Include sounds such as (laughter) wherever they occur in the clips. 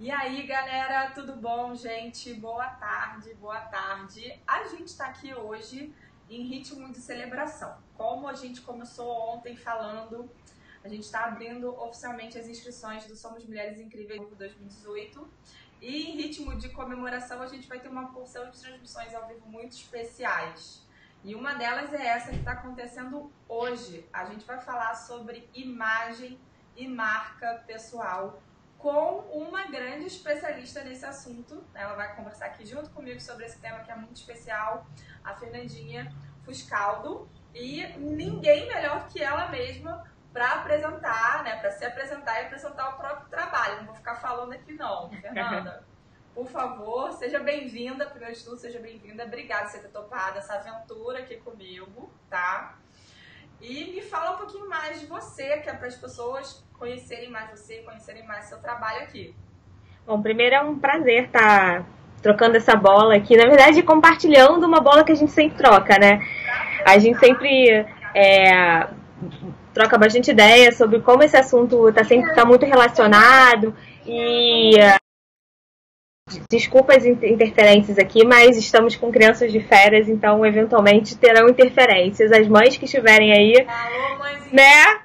E aí, galera, tudo bom, gente? Boa tarde, boa tarde. A gente está aqui hoje em ritmo de celebração. Como a gente começou ontem falando, a gente está abrindo oficialmente as inscrições do Somos Mulheres Incríveis 2018. E em ritmo de comemoração, a gente vai ter uma porção de transmissões ao vivo muito especiais. E uma delas é essa que está acontecendo hoje. A gente vai falar sobre imagem e marca pessoal com uma grande especialista nesse assunto. Ela vai conversar aqui junto comigo sobre esse tema que é muito especial, a Fernandinha Fuscaldo. E ninguém melhor que ela mesma para apresentar, né, para se apresentar e apresentar o próprio trabalho. Não vou ficar falando aqui não, (laughs) Fernanda. Por favor, seja bem-vinda, primeiro de tudo, seja bem-vinda. Obrigada por você ter topado essa aventura aqui comigo, tá? E me fala um pouquinho mais de você, que é para as pessoas conhecerem mais você, conhecerem mais seu trabalho aqui. Bom, primeiro é um prazer estar tá trocando essa bola aqui. Na verdade, compartilhando uma bola que a gente sempre troca, né? A gente sempre é, troca bastante ideia sobre como esse assunto está sempre tá muito relacionado e Desculpa as interferências aqui, mas estamos com crianças de férias, então eventualmente terão interferências. As mães que estiverem aí, Alô, né?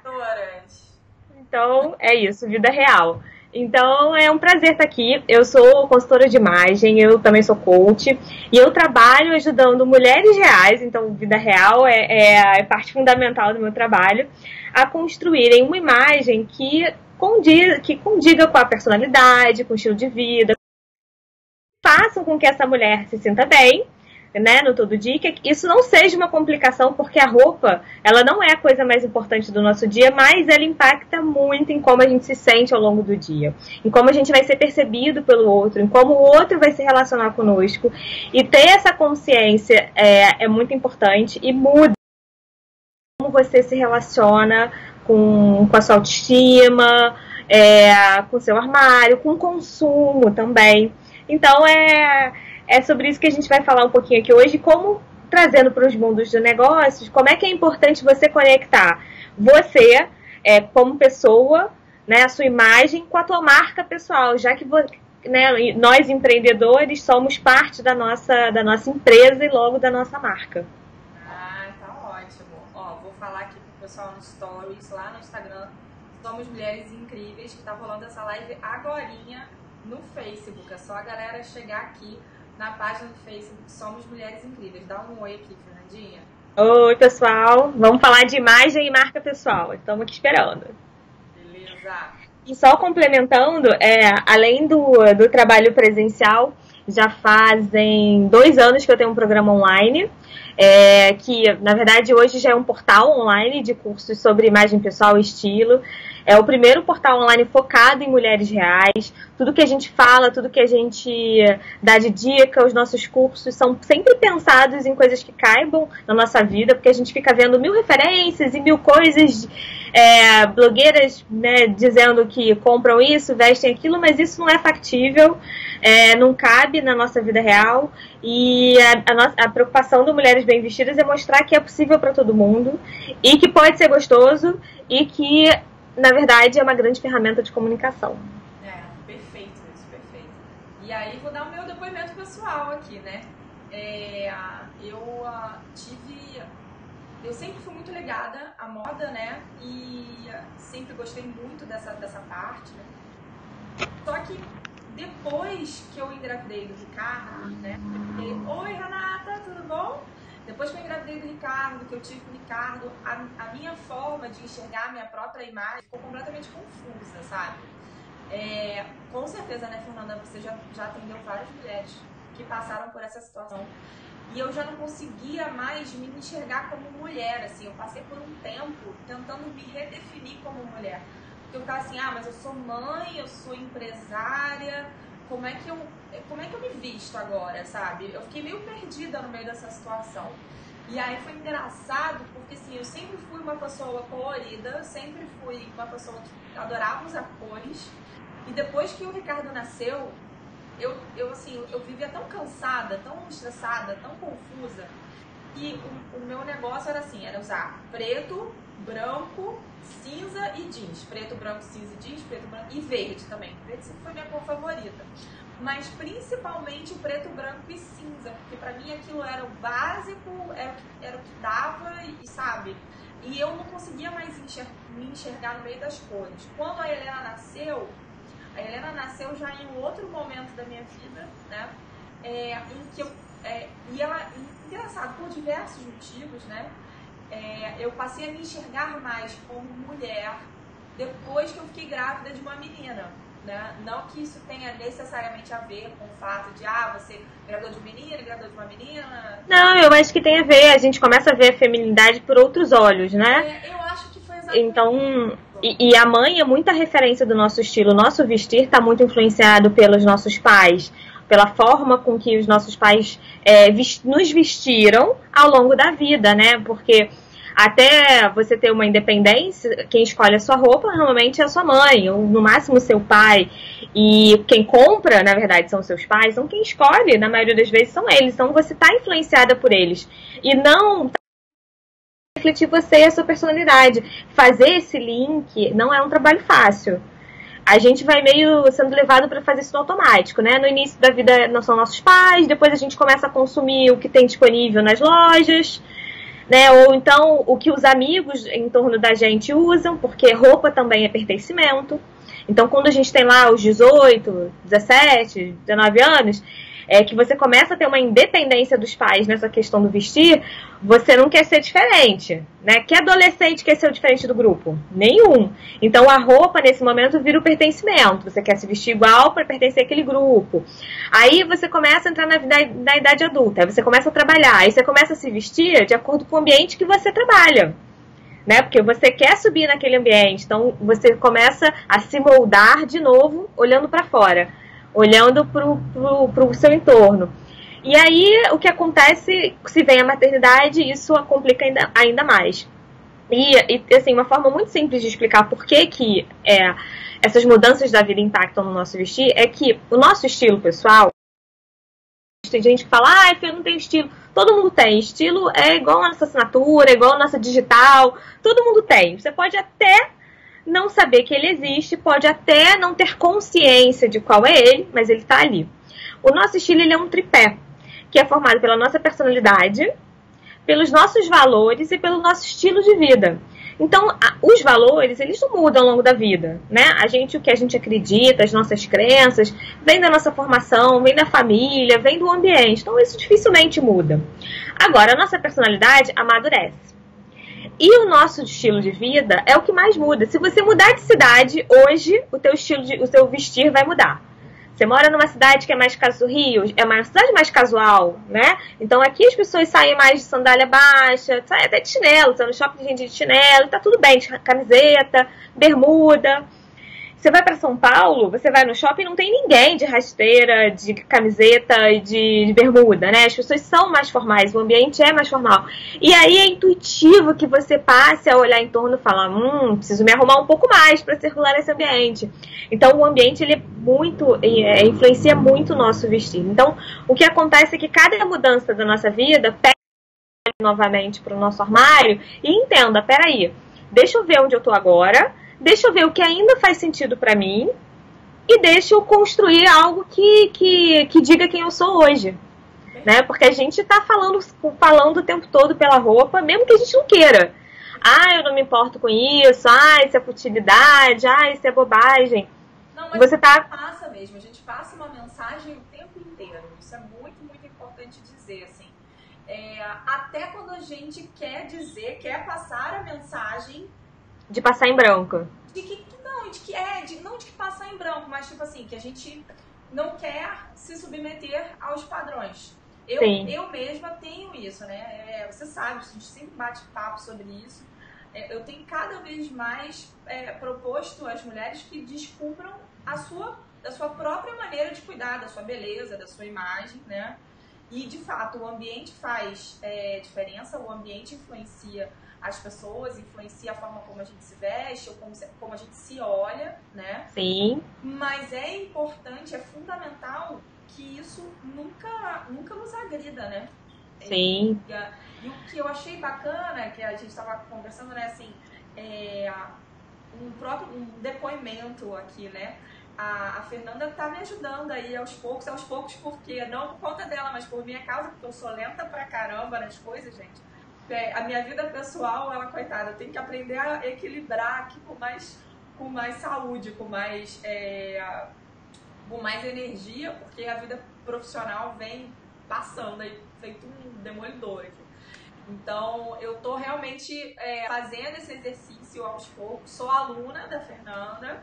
Então é isso, vida real. Então é um prazer estar aqui. Eu sou consultora de imagem, eu também sou coach e eu trabalho ajudando mulheres reais, então vida real é, é a parte fundamental do meu trabalho, a construírem uma imagem que condiga, que condiga com a personalidade, com o estilo de vida, façam com que essa mulher se sinta bem, né, no todo dia, que isso não seja uma complicação, porque a roupa, ela não é a coisa mais importante do nosso dia, mas ela impacta muito em como a gente se sente ao longo do dia, em como a gente vai ser percebido pelo outro, em como o outro vai se relacionar conosco, e ter essa consciência é, é muito importante e muda como você se relaciona com, com a sua autoestima, é, com seu armário, com o consumo também. Então é, é sobre isso que a gente vai falar um pouquinho aqui hoje, como trazendo para os mundos de negócios, como é que é importante você conectar você é, como pessoa, né, a sua imagem com a tua marca pessoal, já que né, nós empreendedores somos parte da nossa, da nossa empresa e logo da nossa marca. Ah, tá ótimo. Vou falar aqui pro pessoal no Stories, lá no Instagram, Somos Mulheres Incríveis, que tá rolando essa live agorinha no Facebook. É só a galera chegar aqui na página do Facebook Somos Mulheres Incríveis. Dá um oi aqui, Fernandinha. Oi, pessoal. Vamos falar de imagem e marca pessoal. Estamos aqui esperando. Beleza. E só complementando, é, além do, do trabalho presencial, já fazem dois anos que eu tenho um programa online, é, que na verdade hoje já é um portal online de cursos sobre imagem pessoal e estilo. É o primeiro portal online focado em mulheres reais. Tudo que a gente fala, tudo que a gente dá de dica, os nossos cursos são sempre pensados em coisas que caibam na nossa vida, porque a gente fica vendo mil referências e mil coisas, é, blogueiras né, dizendo que compram isso, vestem aquilo, mas isso não é factível, é, não cabe na nossa vida real. E a, a, nossa, a preocupação do Mulheres Bem Vestidas é mostrar que é possível para todo mundo e que pode ser gostoso e que na verdade, é uma grande ferramenta de comunicação. É, perfeito isso, perfeito. E aí, vou dar o meu depoimento pessoal aqui, né? É, eu tive. Eu sempre fui muito ligada à moda, né? E sempre gostei muito dessa, dessa parte, né? Só que depois que eu engravidei do Ricardo, né? Oi, Renata, tudo bom? Depois que eu engravidei do Ricardo, que eu tive com o Ricardo, a, a minha forma de enxergar a minha própria imagem ficou completamente confusa, sabe? É, com certeza, né, Fernanda, você já, já atendeu várias mulheres que passaram por essa situação. E eu já não conseguia mais me enxergar como mulher, assim. Eu passei por um tempo tentando me redefinir como mulher. Porque eu ficava assim, ah, mas eu sou mãe, eu sou empresária, como é que eu como é que eu me visto agora, sabe? Eu fiquei meio perdida no meio dessa situação. E aí foi engraçado porque assim, eu sempre fui uma pessoa colorida, sempre fui uma pessoa que adorava usar cores. E depois que o Ricardo nasceu, eu, eu assim, eu vivia tão cansada, tão estressada, tão confusa, que o, o meu negócio era assim, era usar preto, branco, cinza e jeans. Preto, branco, cinza e jeans, preto, branco e verde também. Verde sempre foi minha cor favorita. Mas principalmente o preto, branco e cinza, porque para mim aquilo era o básico, era o que, era o que dava e, sabe? E eu não conseguia mais me enxergar no meio das cores. Quando a Helena nasceu, a Helena nasceu já em outro momento da minha vida, né? É, em que eu. É, e ela, engraçado, por diversos motivos, né? É, eu passei a me enxergar mais como mulher depois que eu fiquei grávida de uma menina. Né? Não que isso tenha necessariamente a ver com o fato de, ah, você gradou de menina, gradou de uma menina. Não, eu acho que tem a ver. A gente começa a ver a feminilidade por outros olhos, né? É, eu acho que foi exatamente. Então, e, e, a mãe é muita referência do nosso estilo. O nosso vestir está muito influenciado pelos nossos pais, pela forma com que os nossos pais é, nos vestiram ao longo da vida, né? Porque até você ter uma independência, quem escolhe a sua roupa normalmente é a sua mãe, ou no máximo seu pai. E quem compra, na verdade, são seus pais, então quem escolhe, na maioria das vezes, são eles. Então você está influenciada por eles. E não refletir você e a sua personalidade. Fazer esse link não é um trabalho fácil. A gente vai meio sendo levado para fazer isso no automático, né? No início da vida não são nossos pais, depois a gente começa a consumir o que tem disponível nas lojas, né? Ou então o que os amigos em torno da gente usam, porque roupa também é pertencimento. Então, quando a gente tem lá os 18, 17, 19 anos, é que você começa a ter uma independência dos pais nessa questão do vestir, você não quer ser diferente, né? Que adolescente quer ser diferente do grupo? Nenhum. Então a roupa nesse momento vira o pertencimento. Você quer se vestir igual para pertencer àquele grupo. Aí você começa a entrar na, na, na idade adulta, aí você começa a trabalhar, aí você começa a se vestir de acordo com o ambiente que você trabalha. Né? Porque você quer subir naquele ambiente, então você começa a se moldar de novo, olhando para fora olhando para o seu entorno. E aí, o que acontece, se vem a maternidade, isso a complica ainda, ainda mais. E, e, assim, uma forma muito simples de explicar por que, que é, essas mudanças da vida impactam no nosso vestir é que o nosso estilo pessoal. Tem gente que fala, ah, eu não tenho estilo. Todo mundo tem. Estilo é igual a nossa assinatura, é igual a nossa digital. Todo mundo tem. Você pode até não saber que ele existe, pode até não ter consciência de qual é ele, mas ele está ali. O nosso estilo ele é um tripé, que é formado pela nossa personalidade, pelos nossos valores e pelo nosso estilo de vida. Então, a, os valores, eles não mudam ao longo da vida, né? A gente, o que a gente acredita, as nossas crenças, vem da nossa formação, vem da família, vem do ambiente. Então, isso dificilmente muda. Agora, a nossa personalidade amadurece. E o nosso estilo de vida é o que mais muda. Se você mudar de cidade, hoje o teu estilo de, o seu vestir vai mudar. Você mora numa cidade que é mais caso Rio, é uma cidade mais casual, né? Então aqui as pessoas saem mais de sandália baixa, saem até de chinelo, tá no shopping de gente de chinelo, tá tudo bem, camiseta, bermuda. Você vai para São Paulo, você vai no shopping não tem ninguém de rasteira, de camiseta e de, de, bermuda, né? As pessoas são mais formais, o ambiente é mais formal. E aí é intuitivo que você passe a olhar em torno e falar, hum, preciso me arrumar um pouco mais para circular nesse ambiente. Então o ambiente ele é muito, é, influencia muito o nosso vestir. Então o que acontece é que cada mudança da nossa vida pega novamente para o nosso armário e entenda, peraí, deixa eu ver onde eu tô agora deixa eu ver o que ainda faz sentido para mim e deixa eu construir algo que, que, que diga quem eu sou hoje. Né? Porque a gente está falando, falando o tempo todo pela roupa, mesmo que a gente não queira. Ah, eu não me importo com isso, ah, isso é futilidade, ah, isso é bobagem. Não, mas Você tá... passa mesmo, a gente passa uma mensagem o tempo inteiro. Isso é muito, muito importante dizer, assim. É, até quando a gente quer dizer, quer passar a mensagem de passar em branco. De que, não, de que é, de, não de que passar em branco, mas tipo assim, que a gente não quer se submeter aos padrões. Eu, eu mesma tenho isso, né? É, você sabe, a gente sempre bate papo sobre isso. É, eu tenho cada vez mais é, proposto às mulheres que descubram a sua, a sua própria maneira de cuidar da sua beleza, da sua imagem, né? E de fato, o ambiente faz é, diferença, o ambiente influencia as pessoas, influencia a forma como a gente se veste ou como, como a gente se olha, né? Sim. Mas é importante, é fundamental que isso nunca, nunca nos agrida, né? Sim. E, e, o que eu achei bacana, que a gente estava conversando, né, assim, é, um próprio um depoimento aqui, né? A, a Fernanda tá me ajudando aí aos poucos, aos poucos porque, não por conta dela, mas por minha causa, porque eu sou lenta pra caramba nas coisas, gente. É, a minha vida pessoal, ela, coitada, tenho que aprender a equilibrar aqui com mais, com mais saúde, com mais, é, com mais energia, porque a vida profissional vem passando aí, feito um demolidor aqui. Então, eu tô realmente é, fazendo esse exercício aos poucos. Sou aluna da Fernanda,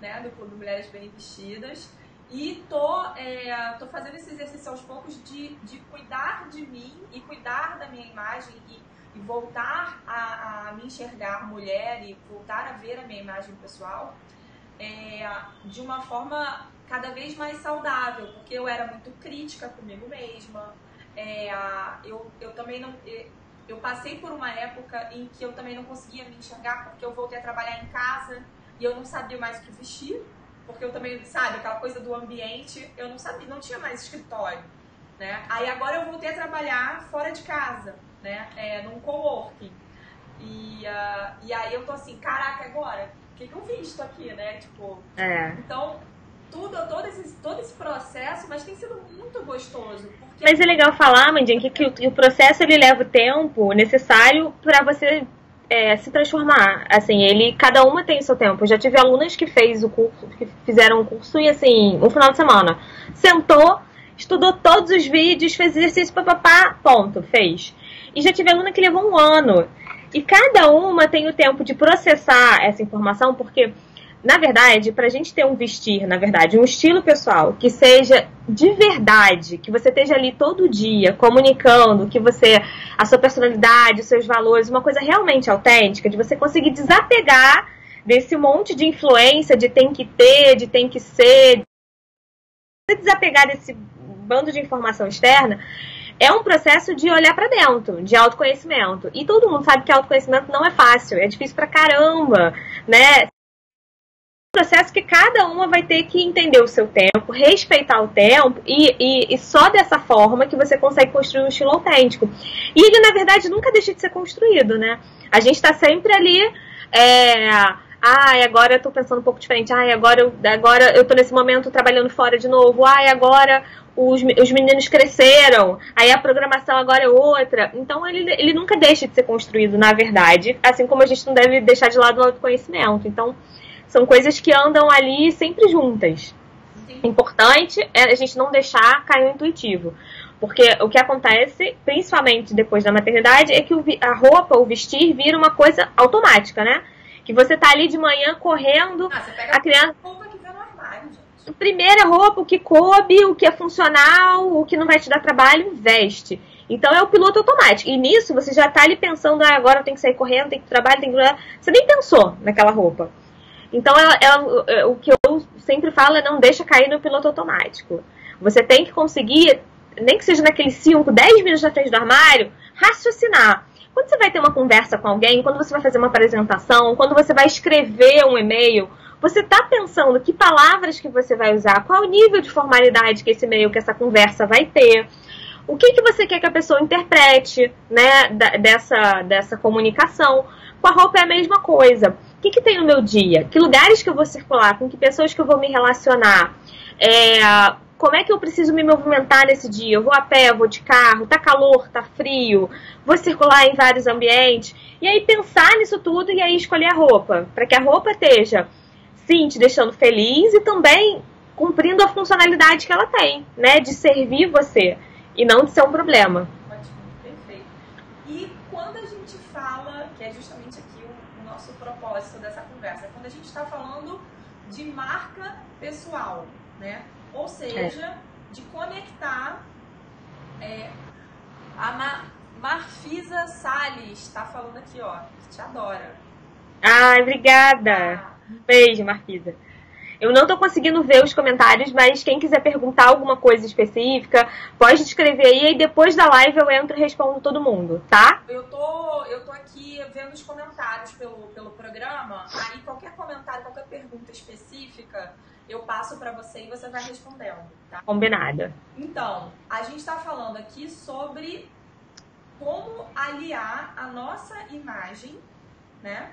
né, do Clube Mulheres Bem Vestidas. E tô, é, tô fazendo esse exercício aos poucos de, de cuidar de mim e cuidar da minha imagem e, e voltar a, a, me enxergar mulher e voltar a ver a minha imagem pessoal é, de uma forma cada vez mais saudável, porque eu era muito crítica comigo mesma. É, eu, eu também não eu passei por uma época em que eu também não conseguia me enxergar porque eu voltei a trabalhar em casa e eu não sabia mais o que vestir, porque eu também, sabe, aquela coisa do ambiente, eu não sabia, não tinha mais escritório, né? Aí agora eu voltei a trabalhar fora de casa, né? É, num coworking. E, uh, e aí eu tô assim, caraca, agora, o que, que eu visto aqui, né? Tipo, é. então tudo, todo esse, todo esse processo, mas tem sido muito gostoso. Porque... Mas é legal falar, Mandinha, que, que, o processo ele leva o tempo necessário para você é, se transformar. Assim, ele, cada uma tem o seu tempo. Eu já tive alunas que fez o curso, que fizeram o curso e assim, um final de semana. Sentou, estudou todos os vídeos, fez exercício, papapá, ponto, fez. E já tive aluna que levou um ano. E cada uma tem o tempo de processar essa informação, porque na verdade, para a gente ter um vestir, na verdade, um estilo pessoal que seja de verdade, que você esteja ali todo dia comunicando que você, a sua personalidade, os seus valores, uma coisa realmente autêntica, de você conseguir desapegar desse monte de influência de tem que ter, de tem que ser, de desapegar desse bando de informação externa, é um processo de olhar para dentro, de autoconhecimento. E todo mundo sabe que autoconhecimento não é fácil, é difícil pra caramba, né? Processo que cada uma vai ter que entender o seu tempo, respeitar o tempo e, e, e, só dessa forma que você consegue construir um estilo autêntico. E ele, na verdade, nunca deixa de ser construído, né? A gente está sempre ali. É, ai, agora eu tô pensando um pouco diferente. Ai, agora eu, agora eu tô nesse momento trabalhando fora de novo. Ai, agora os, os meninos cresceram. Aí a programação agora é outra. Então ele, ele nunca deixa de ser construído, na verdade. Assim como a gente não deve deixar de lado o autoconhecimento. Então, são coisas que andam ali sempre juntas. Sim. Importante é a gente não deixar cair o intuitivo. Porque o que acontece, principalmente depois da maternidade, é que a roupa, o vestir, vira uma coisa automática, né? Que você tá ali de manhã correndo, ah, a criança. Roupa que vem no armário, gente. Primeira roupa, o que coube, o que é funcional, o que não vai te dar trabalho, veste. Então é o piloto automático. E nisso você já tá ali pensando, ah, agora eu tenho que sair correndo, tem que trabalhar, tem que. Você nem pensou naquela roupa. Então, ela, ela, é, o que eu sempre falo é não deixa cair no piloto automático. Você tem que conseguir, nem que seja naqueles 5, 10 minutos na frente do armário, raciocinar. Quando você vai ter uma conversa com alguém, quando você vai fazer uma apresentação, quando você vai escrever um e-mail, você está pensando que palavras que você vai usar, qual o nível de formalidade que esse e-mail, que essa conversa vai ter, o que, que você quer que a pessoa interprete né, dessa, dessa comunicação. Com a roupa é a mesma coisa. O que, que tem no meu dia? Que lugares que eu vou circular? Com que pessoas que eu vou me relacionar? É, como é que eu preciso me movimentar nesse dia? Eu vou a pé, eu vou de carro, tá calor, tá frio, vou circular em vários ambientes. E aí pensar nisso tudo e aí escolher a roupa. Para que a roupa esteja, sim, te deixando feliz e também cumprindo a funcionalidade que ela tem, né? De servir você e não de ser um problema. Ótimo, perfeito. E quando a gente fala, que é justamente aqui o, o nosso propósito dessa conversa, quando a gente está falando de marca pessoal, né? Ou seja, é. de conectar é, a Ma Marfisa Salles está falando aqui, ó, que te adora. Ai, obrigada. Ah. Beijo, Marfisa. Eu não estou conseguindo ver os comentários, mas quem quiser perguntar alguma coisa específica, pode escrever aí e depois da live eu entro e respondo todo mundo, tá? Eu tô, eu tô aqui vendo os comentários pelo, pelo programa, aí qualquer comentário, qualquer pergunta específica, eu passo para você e você vai respondendo, tá? Combinada. Então, a gente está falando aqui sobre como aliar a nossa imagem, né,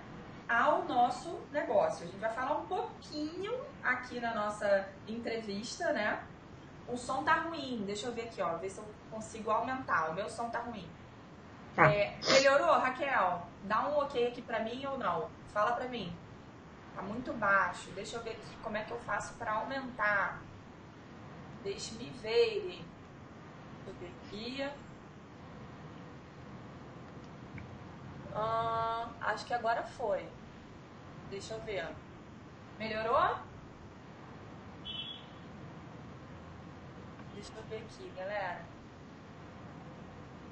ao nosso negócio. A gente vai falar um pouquinho aqui na nossa entrevista, né? O som tá ruim, deixa eu ver aqui, ó, ver se eu consigo aumentar. O meu som tá ruim. Tá. É, melhorou, Raquel? Dá um ok aqui pra mim ou não? Fala pra mim. Tá muito baixo. Deixa eu ver aqui como é que eu faço para aumentar. Deixe-me ver. Deixa eu ver aqui. Ah, acho que agora foi. Deixa eu ver. Melhorou? Deixa eu ver aqui, galera.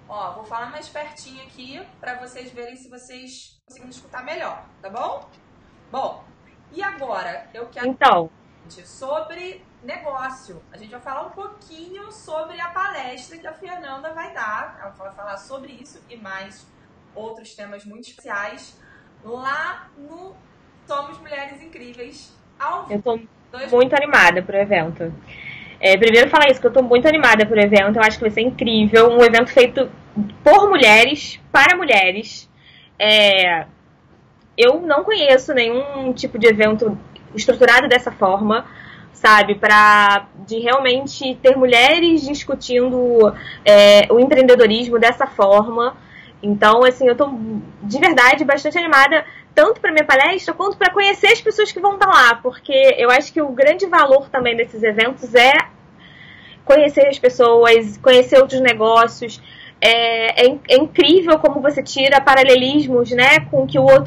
Ó, vou falar mais pertinho aqui para vocês verem se vocês conseguem escutar melhor, tá bom? Bom, e agora eu quero então sobre negócio. A gente vai falar um pouquinho sobre a palestra que a Fernanda vai dar. Ela vai falar sobre isso e mais outros temas muito especiais lá no Somos Mulheres Incríveis. Ao eu tô Dois... muito animada pro evento. É, primeiro falar isso, que eu tô muito animada pro evento. Eu acho que vai ser incrível. Um evento feito por mulheres, para mulheres. É, eu não conheço nenhum tipo de evento estruturado dessa forma, sabe? Para de realmente ter mulheres discutindo é, o empreendedorismo dessa forma. Então, assim, eu estou de verdade bastante animada, tanto para minha palestra quanto para conhecer as pessoas que vão estar lá, porque eu acho que o grande valor também desses eventos é conhecer as pessoas, conhecer outros negócios. É, é, é incrível como você tira paralelismos, né, com o que o outro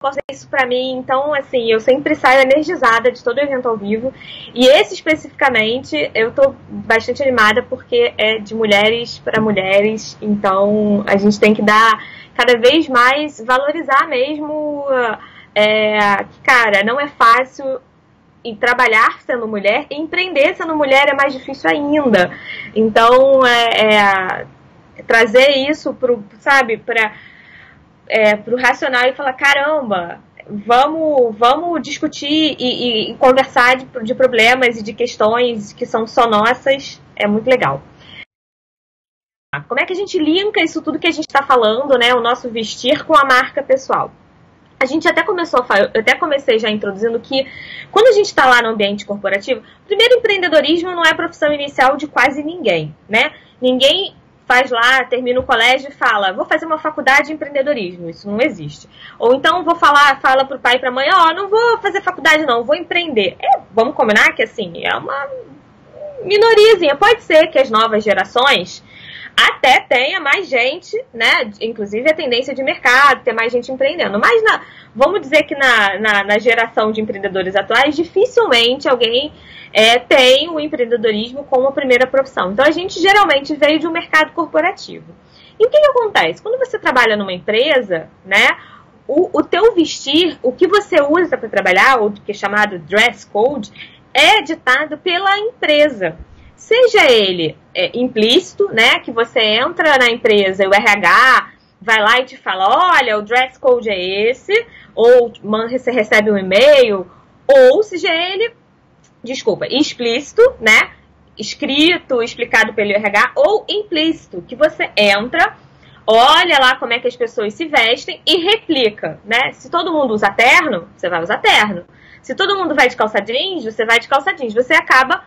fazer isso para mim. Então, assim, eu sempre saio energizada de todo evento ao vivo. E esse especificamente, eu tô bastante animada porque é de mulheres para mulheres. Então, a gente tem que dar cada vez mais, valorizar mesmo. É, cara, não é fácil e trabalhar sendo mulher e empreender sendo mulher é mais difícil ainda. Então, é, é trazer isso pro, sabe, para é, pro racional e falar, caramba, vamos, vamos discutir e, e, e conversar de, de, problemas e de questões que são só nossas, é muito legal. Como é que a gente linka isso tudo que a gente está falando, né, o nosso vestir com a marca pessoal? A gente até começou eu até comecei já introduzindo que quando a gente está lá no ambiente corporativo, primeiro empreendedorismo não é profissão inicial de quase ninguém, né? Ninguém faz lá, termina o colégio e fala, vou fazer uma faculdade de empreendedorismo. Isso não existe. Ou então vou falar, fala pro pai e pra mãe, ó, oh, não vou fazer faculdade não, vou empreender. É, vamos combinar que assim, é uma minoriazinha. Pode ser que as novas gerações até tenha mais gente, né? Inclusive a tendência de mercado, ter mais gente empreendendo. Mas na, vamos dizer que na, na, na geração de empreendedores atuais, dificilmente alguém é, tem o empreendedorismo como primeira profissão. Então a gente geralmente veio de um mercado corporativo. E o que, que acontece? Quando você trabalha numa empresa, né? O, o teu vestir, o que você usa para trabalhar, o que é chamado dress code, é ditado pela empresa. Seja ele é, implícito, né? Que você entra na empresa e o RH vai lá e te fala, olha, o dress code é esse, ou você recebe um e-mail, ou seja ele desculpa, explícito, né? Escrito, explicado pelo RH, ou implícito, que você entra, olha lá como é que as pessoas se vestem e replica, né? Se todo mundo usa terno, você vai usar terno. Se todo mundo vai de calça jeans, você vai de calça jeans. Você acaba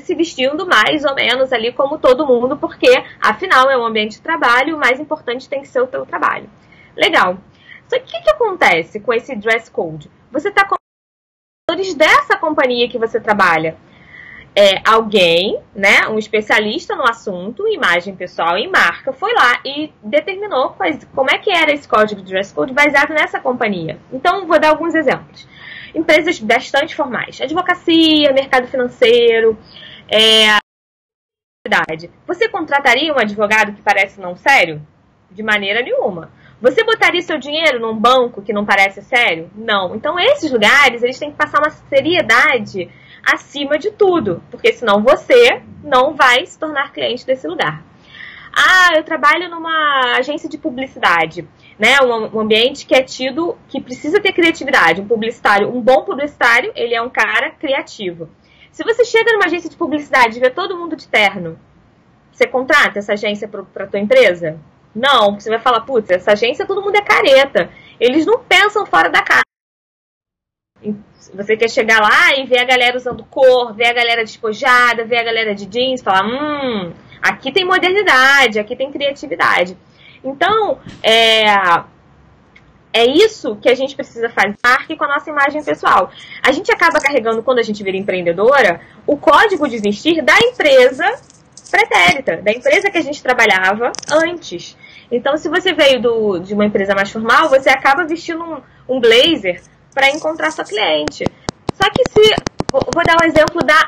se vestindo mais ou menos ali como todo mundo, porque afinal é um ambiente de trabalho, o mais importante tem que ser o teu trabalho. Legal. Só que o que, que acontece com esse dress code? Você está com dessa companhia que você trabalha. É, alguém, né, um especialista no assunto, imagem pessoal e marca, foi lá e determinou quais, como é que era esse código de dress code baseado nessa companhia. Então, vou dar alguns exemplos. Empresas bastante formais, advocacia, mercado financeiro, é, você contrataria um advogado que parece não sério? De maneira nenhuma. Você botaria seu dinheiro num banco que não parece sério? Não. Então esses lugares, eles têm que passar uma seriedade acima de tudo, porque senão você não vai se tornar cliente desse lugar. Ah, eu trabalho numa agência de publicidade, né? Um, um ambiente que é tido que precisa ter criatividade. Um publicitário, um bom publicitário, ele é um cara criativo. Se você chega numa agência de publicidade e vê todo mundo de terno, Você contrata essa agência para tua empresa? Não, porque você vai falar, putz, essa agência todo mundo é careta. Eles não pensam fora da casa. Você quer chegar lá e ver a galera usando cor, ver a galera despojada, ver a galera de jeans, falar, hum, aqui tem modernidade, aqui tem criatividade. Então, é, é isso que a gente precisa fazer com a nossa imagem pessoal. A gente acaba carregando, quando a gente vira empreendedora, o código de vestir da empresa pretérita, da empresa que a gente trabalhava antes. Então, se você veio do, de uma empresa mais formal, você acaba vestindo um, um blazer para encontrar sua cliente. Só que se. Vou, dar um exemplo da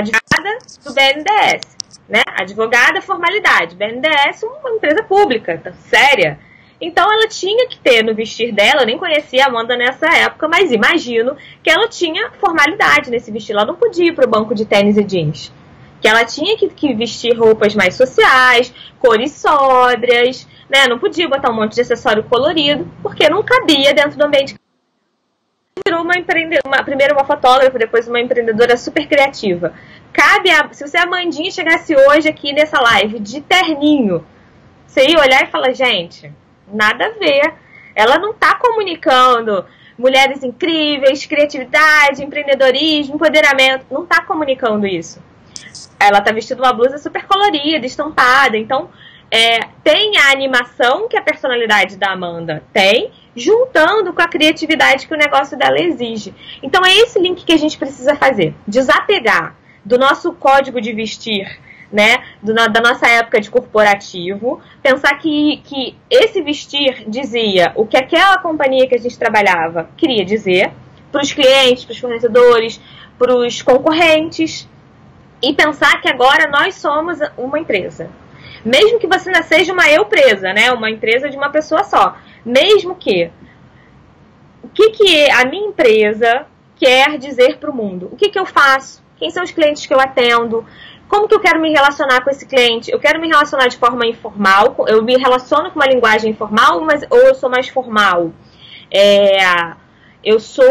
advogada do BNDES. Né? Advogada, formalidade. BNDES, uma empresa pública, tá, séria. Então ela tinha que ter no vestir dela, eu nem conhecia a Amanda nessa época, mas imagino que ela tinha formalidade nesse vestir. Ela não podia ir para o banco de tênis e jeans que ela tinha que, que, vestir roupas mais sociais, cores sóbrias, né? Não podia botar um monte de acessório colorido, porque não cabia dentro do ambiente. Virou uma empreendedora, primeiro uma fotógrafa, depois uma empreendedora super criativa. Cabe a, se você a Amandinha chegasse hoje aqui nessa live de terninho, você ia olhar e falar, gente, nada a ver. Ela não está comunicando mulheres incríveis, criatividade, empreendedorismo, empoderamento. Não está comunicando isso ela tá vestindo uma blusa super colorida, estampada. Então, é, tem a animação que a personalidade da Amanda tem, juntando com a criatividade que o negócio dela exige. Então, é esse link que a gente precisa fazer. Desapegar do nosso código de vestir, né, do, da nossa época de corporativo, pensar que, que esse vestir dizia o que aquela companhia que a gente trabalhava queria dizer para os clientes, para os fornecedores, para os concorrentes, e pensar que agora nós somos uma empresa. Mesmo que você ainda seja uma eu presa, né? Uma empresa de uma pessoa só. Mesmo que o que, que a minha empresa quer dizer para o mundo? O que, que eu faço? Quem são os clientes que eu atendo? Como que eu quero me relacionar com esse cliente? Eu quero me relacionar de forma informal, eu me relaciono com uma linguagem informal, mas ou eu sou mais formal? É, eu sou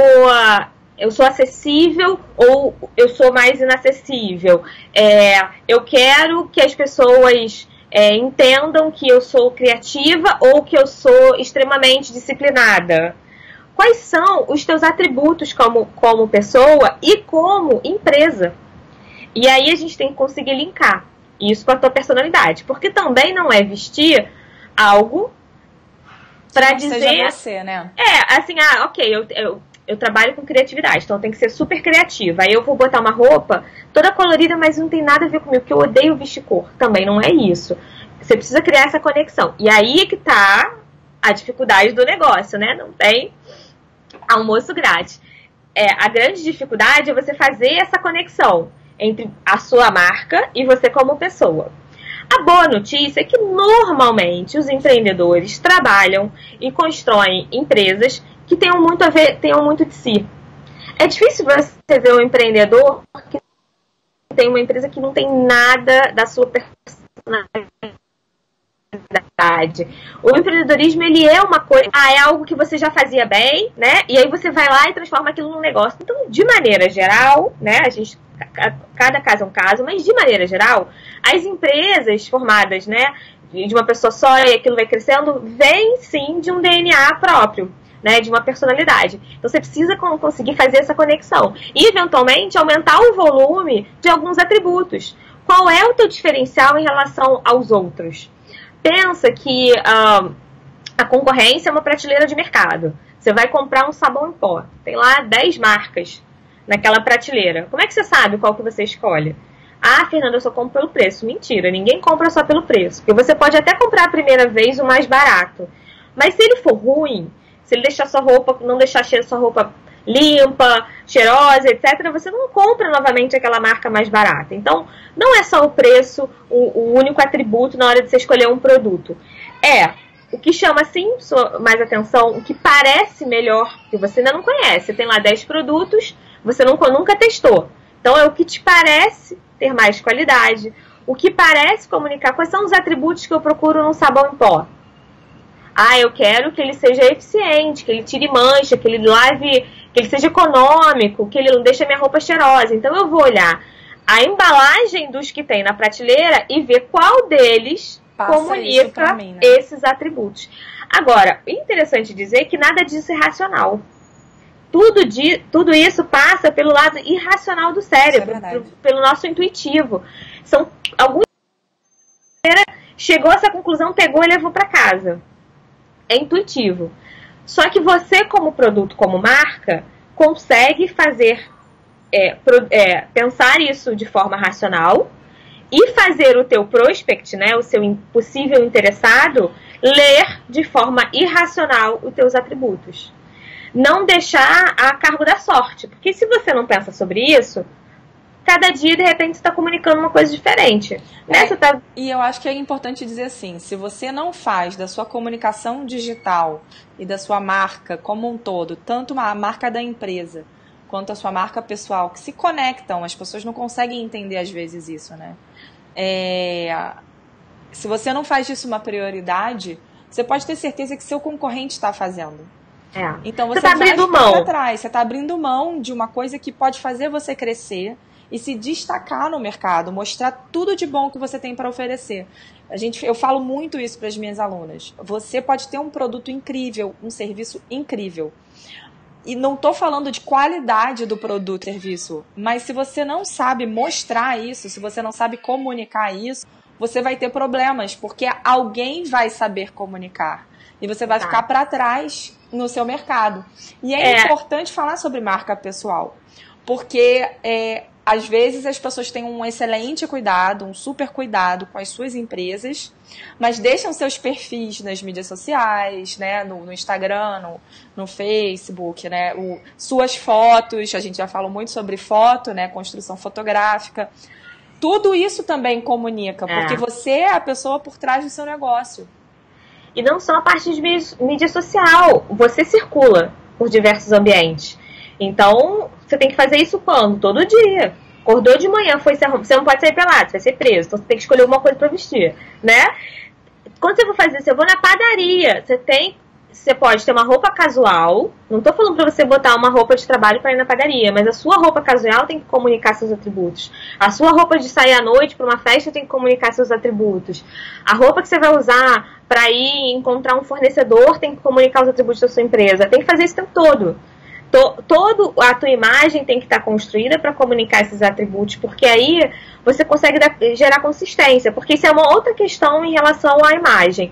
eu sou acessível ou eu sou mais inacessível. É, eu quero que as pessoas é, entendam que eu sou criativa ou que eu sou extremamente disciplinada. Quais são os teus atributos como, como pessoa e como empresa? E aí a gente tem que conseguir linkar isso com a tua personalidade. Porque também não é vestir algo para dizer. Seja você, né? É, assim, ah, ok, eu, eu eu trabalho com criatividade, então tem que ser super criativa. Aí eu vou botar uma roupa toda colorida, mas não tem nada a ver comigo, porque eu odeio vestir cor. Também não é isso. Você precisa criar essa conexão. E aí é que tá a dificuldade do negócio, né? Não tem almoço grátis. É, a grande dificuldade é você fazer essa conexão entre a sua marca e você como pessoa. A boa notícia é que normalmente os empreendedores trabalham e constroem empresas que tenham muito a ver, tenham muito de si. É difícil você ver um empreendedor que tem uma empresa que não tem nada da sua personalidade. O empreendedorismo ele é uma coisa, ah, é algo que você já fazia bem, né? E aí você vai lá e transforma aquilo num negócio. Então, de maneira geral, né? A gente cada caso é um caso, mas de maneira geral, as empresas formadas, né, de uma pessoa só e aquilo vai crescendo, vem sim de um DNA próprio né, de uma personalidade. Então você precisa conseguir fazer essa conexão e eventualmente aumentar o volume de alguns atributos. Qual é o teu diferencial em relação aos outros? Pensa que uh, a concorrência é uma prateleira de mercado. Você vai comprar um sabão em pó, tem lá 10 marcas naquela prateleira. Como é que você sabe qual que você escolhe? Ah, Fernanda, eu só compro pelo preço. Mentira, ninguém compra só pelo preço. Porque você pode até comprar a primeira vez o mais barato. Mas se ele for ruim, se ele deixar sua roupa, não deixar sua roupa limpa, cheirosa, etc., você não compra novamente aquela marca mais barata. Então, não é só o preço o, o único atributo na hora de você escolher um produto. É o que chama sim mais atenção, o que parece melhor, que você ainda não conhece. Você tem lá 10 produtos, você nunca, nunca testou. Então, é o que te parece ter mais qualidade, o que parece comunicar. Quais são os atributos que eu procuro num sabão em pó? Ah, eu quero que ele seja eficiente, que ele tire mancha, que ele lave, que ele seja econômico, que ele não deixe a minha roupa cheirosa. Então eu vou olhar a embalagem dos que tem na prateleira e ver qual deles Passa comunica mim, né? esses atributos. Agora, interessante dizer que nada disso é racional. Tudo, de, tudo isso passa pelo lado irracional do cérebro, é pelo nosso intuitivo. São alguns chegou a essa conclusão, pegou e levou para casa. É intuitivo. Só que você, como produto, como marca, consegue fazer é, pro, é, pensar isso de forma racional e fazer o teu prospect, né, o seu possível interessado, ler de forma irracional os teus atributos. Não deixar a cargo da sorte, porque se você não pensa sobre isso, cada dia de repente está comunicando uma coisa diferente. Né? É, tá... E eu acho que é importante dizer assim: se você não faz da sua comunicação digital e da sua marca como um todo, tanto a marca da empresa quanto a sua marca pessoal, que se conectam, as pessoas não conseguem entender às vezes isso, né? É, se você não faz disso uma prioridade, você pode ter certeza que seu concorrente está fazendo. É. Então você, está abrindo mão. Atrás, você está abrindo mão de uma coisa que pode fazer você crescer e se destacar no mercado, mostrar tudo de bom que você tem para oferecer. A gente, eu falo muito isso para as minhas alunas. Você pode ter um produto incrível, um serviço incrível. E não estou falando de qualidade do produto e serviço, mas se você não sabe mostrar isso, se você não sabe comunicar isso, você vai ter problemas, porque alguém vai saber comunicar. E você vai tá. ficar para trás no seu mercado. E é, é, importante falar sobre marca pessoal, porque é, às vezes as pessoas têm um excelente cuidado, um super cuidado com as suas empresas, mas deixam seus perfis nas mídias sociais, né, no, no Instagram, no, no, Facebook, né, o, suas fotos, a gente já falou muito sobre foto, né, construção fotográfica. Tudo isso também comunica, é. porque você é a pessoa por trás do seu negócio. E não só a parte de mídia social, você circula por diversos ambientes. Então, você tem que fazer isso quando? Todo dia. Acordou de manhã, foi se Você não pode sair pelado, você vai ser preso. Então você tem que escolher alguma coisa para vestir, né? Quando você for fazer isso, eu vou na padaria. Você tem. Você pode ter uma roupa casual. Não tô falando para você botar uma roupa de trabalho para ir na padaria, mas a sua roupa casual tem que comunicar seus atributos. A sua roupa de sair à noite para uma festa tem que comunicar seus atributos. A roupa que você vai usar para ir encontrar um fornecedor tem que comunicar os atributos da sua empresa. Tem que fazer isso o tempo todo to, todo a tua imagem tem que estar construída para comunicar esses atributos, porque aí você consegue dar, gerar consistência, porque isso é uma outra questão em relação à imagem.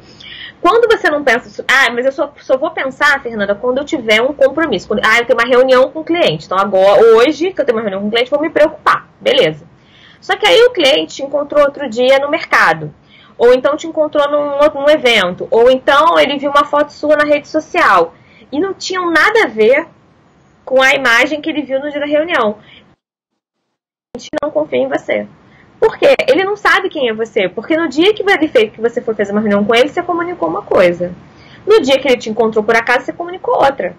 Quando você não pensa, ah, mas eu só, só vou pensar, Fernanda, quando eu tiver um compromisso. Quando, ah, eu tenho uma reunião com o cliente. Então, agora, hoje que eu tenho uma reunião com o cliente, vou me preocupar. Beleza. Só que aí o cliente te encontrou outro dia no mercado. Ou então te encontrou num, num evento. Ou então ele viu uma foto sua na rede social. E não tinham nada a ver com a imagem que ele viu no dia da reunião. A gente não confia em você. Por quê? Ele não sabe quem é você. Porque no dia que você foi fazer uma reunião com ele, você comunicou uma coisa. No dia que ele te encontrou por acaso, você comunicou outra.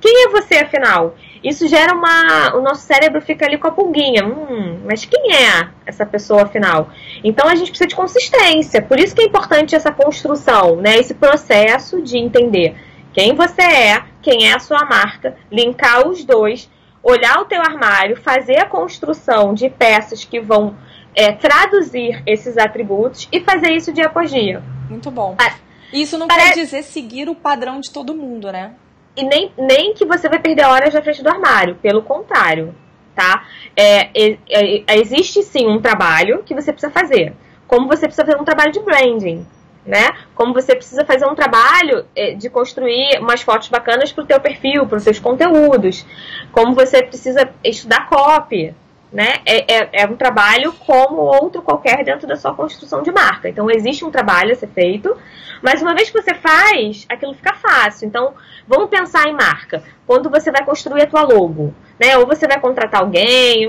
Quem é você, afinal? Isso gera uma. O nosso cérebro fica ali com a pulguinha. Hum, mas quem é essa pessoa, afinal? Então a gente precisa de consistência. Por isso que é importante essa construção, né? Esse processo de entender quem você é, quem é a sua marca, linkar os dois, olhar o teu armário, fazer a construção de peças que vão é, traduzir esses atributos e fazer isso dia após dia. Muito bom. Ah, isso não quer dizer seguir o padrão de todo mundo, né? E nem, nem que você vai perder horas na frente do armário, pelo contrário, tá? É, é, existe sim um trabalho que você precisa fazer. Como você precisa fazer um trabalho de branding né? Como você precisa fazer um trabalho eh, de construir umas fotos bacanas para o teu perfil, para os seus conteúdos. Como você precisa estudar copy, né? É, é, é, um trabalho como outro qualquer dentro da sua construção de marca. Então existe um trabalho a ser feito, mas uma vez que você faz, aquilo fica fácil. Então vamos pensar em marca. Quando você vai construir a tua logo, né? Ou você vai contratar alguém,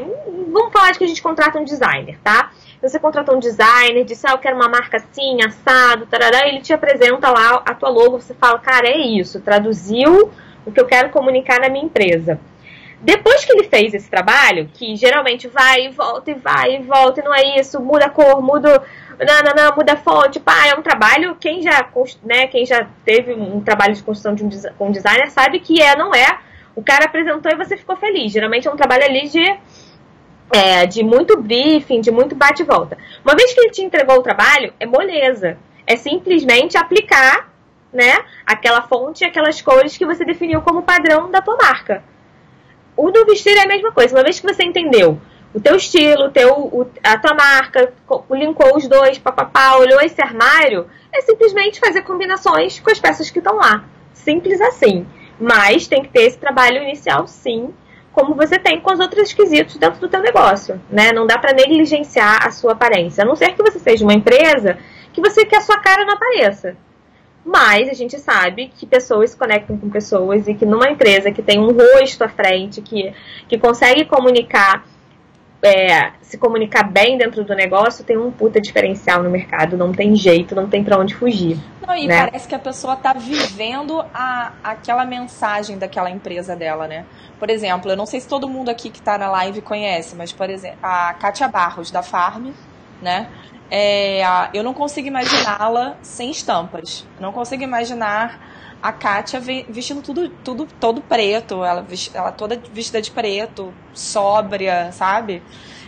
vamos falar de que a gente contrata um designer, tá? Você contratou um designer, disse, ah, eu quero uma marca assim, assado, tarará, ele te apresenta lá a tua logo, você fala, cara, é isso, traduziu o que eu quero comunicar na minha empresa. Depois que ele fez esse trabalho, que geralmente vai e volta e vai e volta, e não é isso, muda a cor, muda, não, não, não, muda a fonte, pá, é um trabalho, quem já, né, quem já teve um trabalho de construção de um, com um designer sabe que é, não é, o cara apresentou e você ficou feliz. Geralmente é um trabalho ali de é, de muito briefing, de muito bate-volta. Uma vez que ele te entregou o trabalho, é moleza. É simplesmente aplicar né, aquela fonte, aquelas cores que você definiu como padrão da tua marca. O do vestir é a mesma coisa. Uma vez que você entendeu o teu estilo, teu, o, a tua marca, linkou os dois, papapá, olhou esse armário, é simplesmente fazer combinações com as peças que estão lá. Simples assim. Mas tem que ter esse trabalho inicial, sim, como você tem com os outros esquisitos dentro do teu negócio, né? Não dá para negligenciar a sua aparência. A não ser que você seja uma empresa que você quer a sua cara não apareça. Mas a gente sabe que pessoas se conectam com pessoas e que numa empresa que tem um rosto à frente, que, que consegue comunicar é, se comunicar bem dentro do negócio tem um puta diferencial no mercado. Não tem jeito, não tem pra onde fugir. Não, e né? parece que a pessoa tá vivendo a, aquela mensagem daquela empresa dela, né? Por exemplo, eu não sei se todo mundo aqui que tá na live conhece, mas, por exemplo, a Kátia Barros, da Farm, né? É, eu não consigo imaginá-la sem estampas. não consigo imaginar a Kátia vestindo tudo, tudo todo preto, ela, ela toda vestida de preto, sóbria, sabe?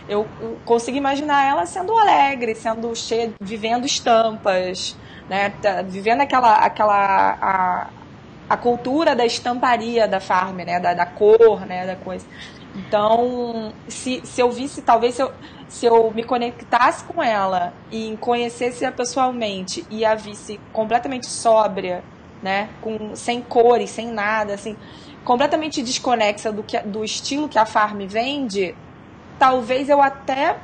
Eu, consigo imaginar ela sendo alegre, sendo cheia, vivendo estampas, né? Tá, vivendo aquela, aquela a, a cultura da estamparia da farm, né? Da, da cor, né? Da coisa. Então, se, se eu visse, talvez se eu, se eu me conectasse com ela e conhecesse a pessoalmente e a visse completamente sóbria, né? Com, sem cores, sem nada, assim, completamente desconexa do, que, do estilo que a Farm vende, talvez eu até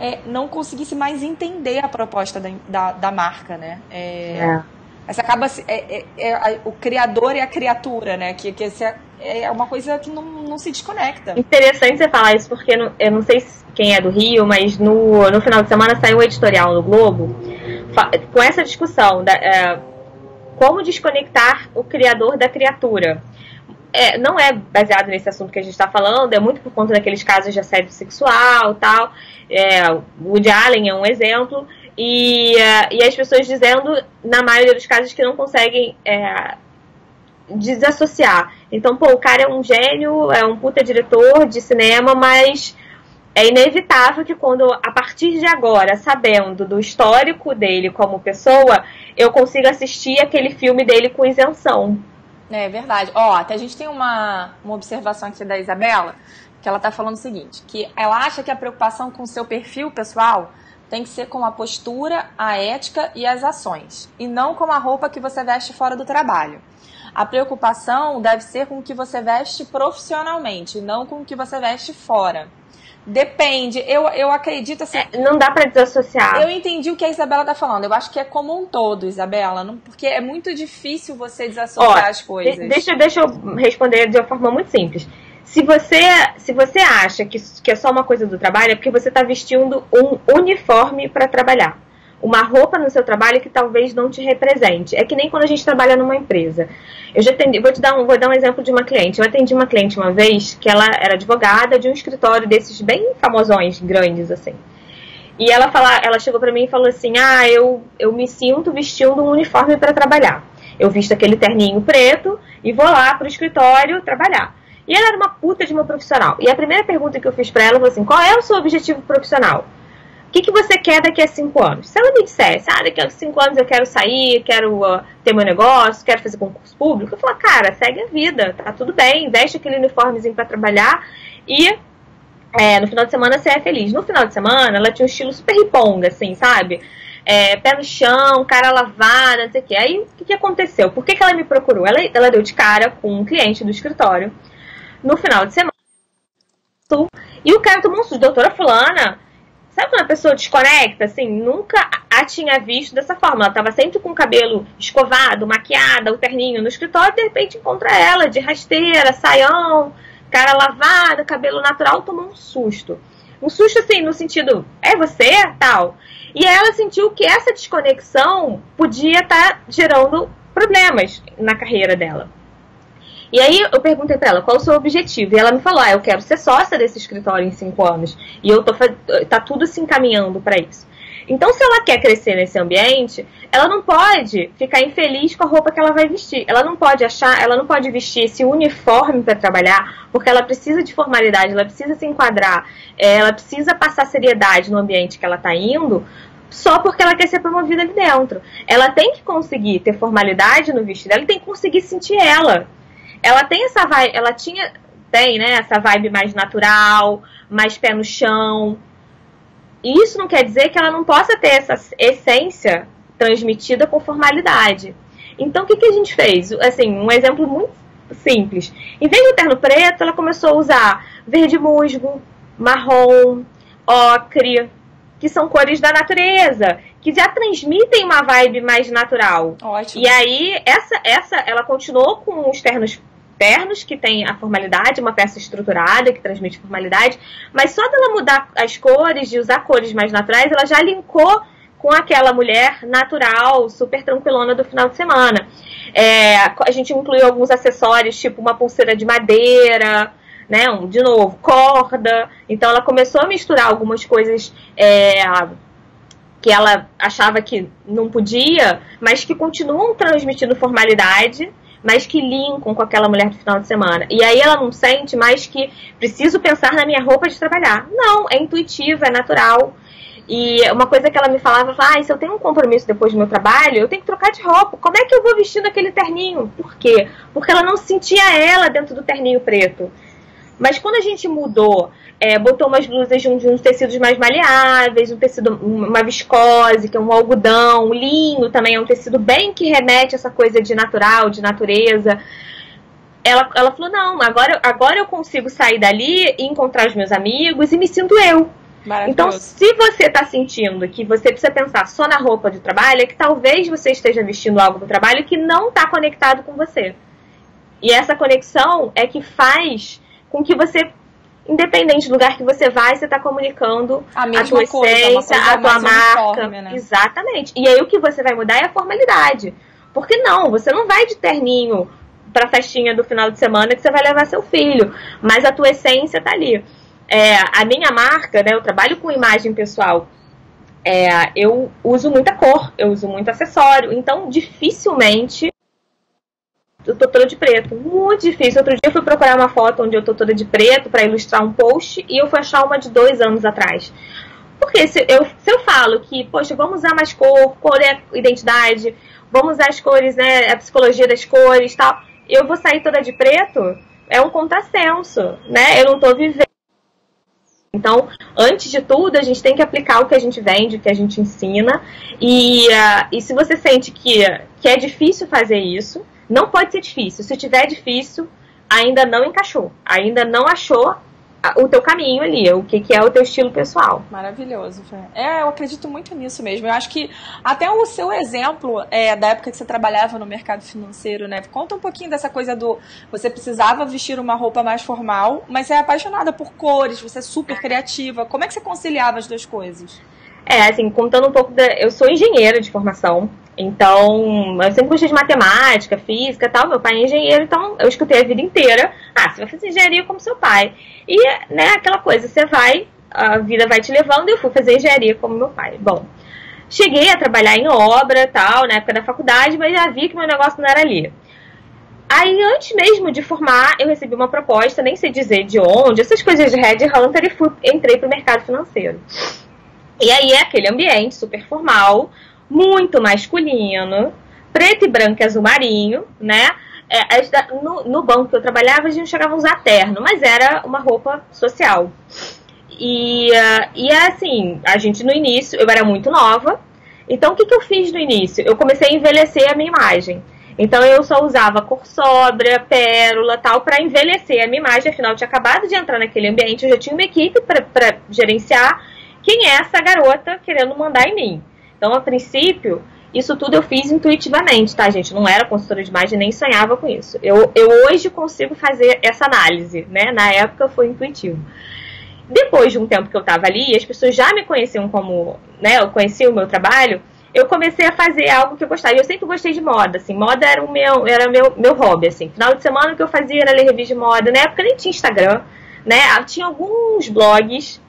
é, não conseguisse mais entender a proposta da, da, da marca, né? É, é. Essa acaba é, é, é, o criador e a criatura, né? Que, que esse é, é uma coisa que não, não se desconecta. Interessante você falar isso, porque eu não sei quem é do Rio, mas no, no final de semana saiu um editorial no Globo com essa discussão da, é, como desconectar o criador da criatura. É, não é baseado nesse assunto que a gente está falando, é muito por conta daqueles casos de assédio sexual tal. É, Woody Allen é um exemplo. E, uh, e as pessoas dizendo, na maioria dos casos, que não conseguem é, desassociar. Então, pô, o cara é um gênio, é um puta diretor de cinema, mas é inevitável que quando, a partir de agora, sabendo do histórico dele como pessoa, eu consiga assistir aquele filme dele com isenção. É verdade. Ó, até a gente tem uma, uma observação aqui da Isabela, que ela tá falando o seguinte, que ela acha que a preocupação com o seu perfil pessoal tem que ser com a postura, a ética e as ações, e não com a roupa que você veste fora do trabalho. A preocupação deve ser com o que você veste profissionalmente, não com o que você veste fora. Depende. Eu, eu acredito assim. É, não dá para desassociar. Eu entendi o que a Isabela tá falando. Eu acho que é como um todo, Isabela. Não, porque é muito difícil você desassociar Ó, as coisas. Deixa, deixa eu responder de uma forma muito simples. Se você, se você acha que, que é só uma coisa do trabalho, é porque você está vestindo um uniforme para trabalhar uma roupa no seu trabalho que talvez não te represente. É que nem quando a gente trabalha numa empresa. Eu já atendi, vou te dar um, vou dar um exemplo de uma cliente. Eu atendi uma cliente uma vez que ela era advogada de um escritório desses bem famosões, grandes assim. E ela fala, ela chegou para mim e falou assim: "Ah, eu eu me sinto vestindo um uniforme para trabalhar. Eu visto aquele terninho preto e vou lá pro escritório trabalhar." E ela era uma puta de uma profissional. E a primeira pergunta que eu fiz para ela foi assim: "Qual é o seu objetivo profissional?" Que, que você quer daqui a cinco anos? Se ela me dissesse, ah, daqui a cinco anos eu quero sair, quero uh, ter meu negócio, quero fazer concurso público, eu falo, cara, segue a vida, tá tudo bem, veste aquele uniformezinho para trabalhar e é, no final de semana você é feliz. No final de semana ela tinha um estilo super riponga, assim, sabe? É, pé no chão, cara lavada, não sei o que. Aí o que, que aconteceu? Por que, que ela me procurou? Ela, ela deu de cara com um cliente do escritório no final de semana. E o cara tomou um susto, doutora fulana, Sabe quando a pessoa desconecta, assim? Nunca a tinha visto dessa forma. Ela estava sempre com o cabelo escovado, maquiada, o terninho no escritório, e de repente encontra ela de rasteira, saião, cara lavada, cabelo natural, tomou um susto. Um susto, assim, no sentido, é você? Tal. E ela sentiu que essa desconexão podia estar tá gerando problemas na carreira dela. E aí eu perguntei para ela qual o seu objetivo. E ela me falou: ah, eu quero ser sócia desse escritório em cinco anos. E eu tô tá tudo se encaminhando para isso. Então, se ela quer crescer nesse ambiente, ela não pode ficar infeliz com a roupa que ela vai vestir. Ela não pode achar, ela não pode vestir esse uniforme para trabalhar, porque ela precisa de formalidade, ela precisa se enquadrar, é, ela precisa passar seriedade no ambiente que ela está indo, só porque ela quer ser promovida ali dentro. Ela tem que conseguir ter formalidade no vestido, ela tem que conseguir sentir ela. Ela tem essa vibe, ela tinha, tem, né, essa vibe mais natural, mais pé no chão, isso não quer dizer que ela não possa ter essa essência transmitida com formalidade. Então, o que, que a gente fez? Assim, um exemplo muito simples. Em vez do terno preto, ela começou a usar verde musgo, marrom, ocre, que são cores da natureza, que já transmitem uma vibe mais natural. Ótimo. E aí, essa, essa, ela continuou com os ternos ternos que tem a formalidade, uma peça estruturada que transmite formalidade, mas só dela mudar as cores, de usar cores mais naturais, ela já linkou com aquela mulher natural, super tranquilona do final de semana. É, a gente incluiu alguns acessórios, tipo uma pulseira de madeira, né? Um, de novo, corda. Então ela começou a misturar algumas coisas é, que ela achava que não podia, mas que continuam transmitindo formalidade mas que linkam com aquela mulher do final de semana. E aí ela não sente mais que preciso pensar na minha roupa de trabalhar. Não, é intuitivo, é natural. E uma coisa que ela me falava, ah, se eu tenho um compromisso depois do meu trabalho, eu tenho que trocar de roupa. Como é que eu vou vestindo aquele terninho? Por quê? Porque ela não sentia ela dentro do terninho preto. Mas quando a gente mudou, é, botou umas blusas de, um, de, uns tecidos mais maleáveis, um tecido, uma viscose, que é um algodão, um linho também é um tecido bem que remete a essa coisa de natural, de natureza. Ela, ela falou, não, agora, agora eu consigo sair dali e encontrar os meus amigos e me sinto eu. Então, se você está sentindo que você precisa pensar só na roupa de trabalho, é que talvez você esteja vestindo algo do trabalho que não está conectado com você. E essa conexão é que faz com que você, independente do lugar que você vai, você está comunicando a, a tua coisa, essência, a tua marca. Né? Exatamente. E aí o que você vai mudar é a formalidade. Porque não, você não vai de terninho pra festinha do final de semana que você vai levar seu filho. Mas a tua essência tá ali. É, a minha marca, né? Eu trabalho com imagem pessoal. É, eu uso muita cor, eu uso muito acessório. Então, dificilmente eu tô toda de preto. Muito difícil. Outro dia eu fui procurar uma foto onde eu tô toda de preto para ilustrar um post e eu fui achar uma de dois anos atrás. Porque se eu, se eu falo que, poxa, vamos usar mais cor, cor é identidade, vamos usar as cores, né, a psicologia das cores tal, eu vou sair toda de preto, é um contrassenso, né? Eu não tô vivendo. Então, antes de tudo, a gente tem que aplicar o que a gente vende, o que a gente ensina. E, uh, e se você sente que, que é difícil fazer isso, não pode ser difícil. Se tiver difícil, ainda não encaixou, ainda não achou o teu caminho ali, o que, que é o teu estilo pessoal. Maravilhoso, Fê. É, eu acredito muito nisso mesmo. Eu acho que até o seu exemplo é, da época que você trabalhava no mercado financeiro, né? Conta um pouquinho dessa coisa do você precisava vestir uma roupa mais formal, mas você é apaixonada por cores, você é super criativa. Como é que você conciliava as duas coisas? É, assim, contando um pouco da. Eu sou engenheira de formação, então eu sempre gostei de matemática, física e tal. Meu pai é engenheiro, então eu escutei a vida inteira. Ah, você vai fazer engenharia como seu pai. E, né, aquela coisa, você vai, a vida vai te levando e eu fui fazer engenharia como meu pai. Bom, cheguei a trabalhar em obra tal, na época da faculdade, mas já vi que meu negócio não era ali. Aí, antes mesmo de formar, eu recebi uma proposta, nem sei dizer de onde, essas coisas de headhunter e fui, entrei para o mercado financeiro. E aí é aquele ambiente super formal, muito masculino, preto e branco e azul marinho, né? É, no, no, banco que eu trabalhava, a gente chegava a usar terno, mas era uma roupa social. E, uh, e assim, a gente no início, eu era muito nova, então o que, que eu fiz no início? Eu comecei a envelhecer a minha imagem. Então eu só usava cor sóbria, pérola, tal, para envelhecer a minha imagem. Afinal, eu tinha acabado de entrar naquele ambiente, eu já tinha uma equipe para gerenciar quem é essa garota querendo mandar em mim. Então, a princípio, isso tudo eu fiz intuitivamente, tá, gente? Não era consultora de imagem, nem sonhava com isso. Eu, eu hoje consigo fazer essa análise, né? Na época foi intuitivo. Depois de um tempo que eu tava ali, as pessoas já me conheciam como, né? Eu conhecia o meu trabalho. Eu comecei a fazer algo que eu gostava. Eu sempre gostei de moda, assim. Moda era o meu, era meu, meu hobby, assim. Final de semana o que eu fazia era ler revista de moda. Na época nem tinha Instagram, né? Tinha alguns blogs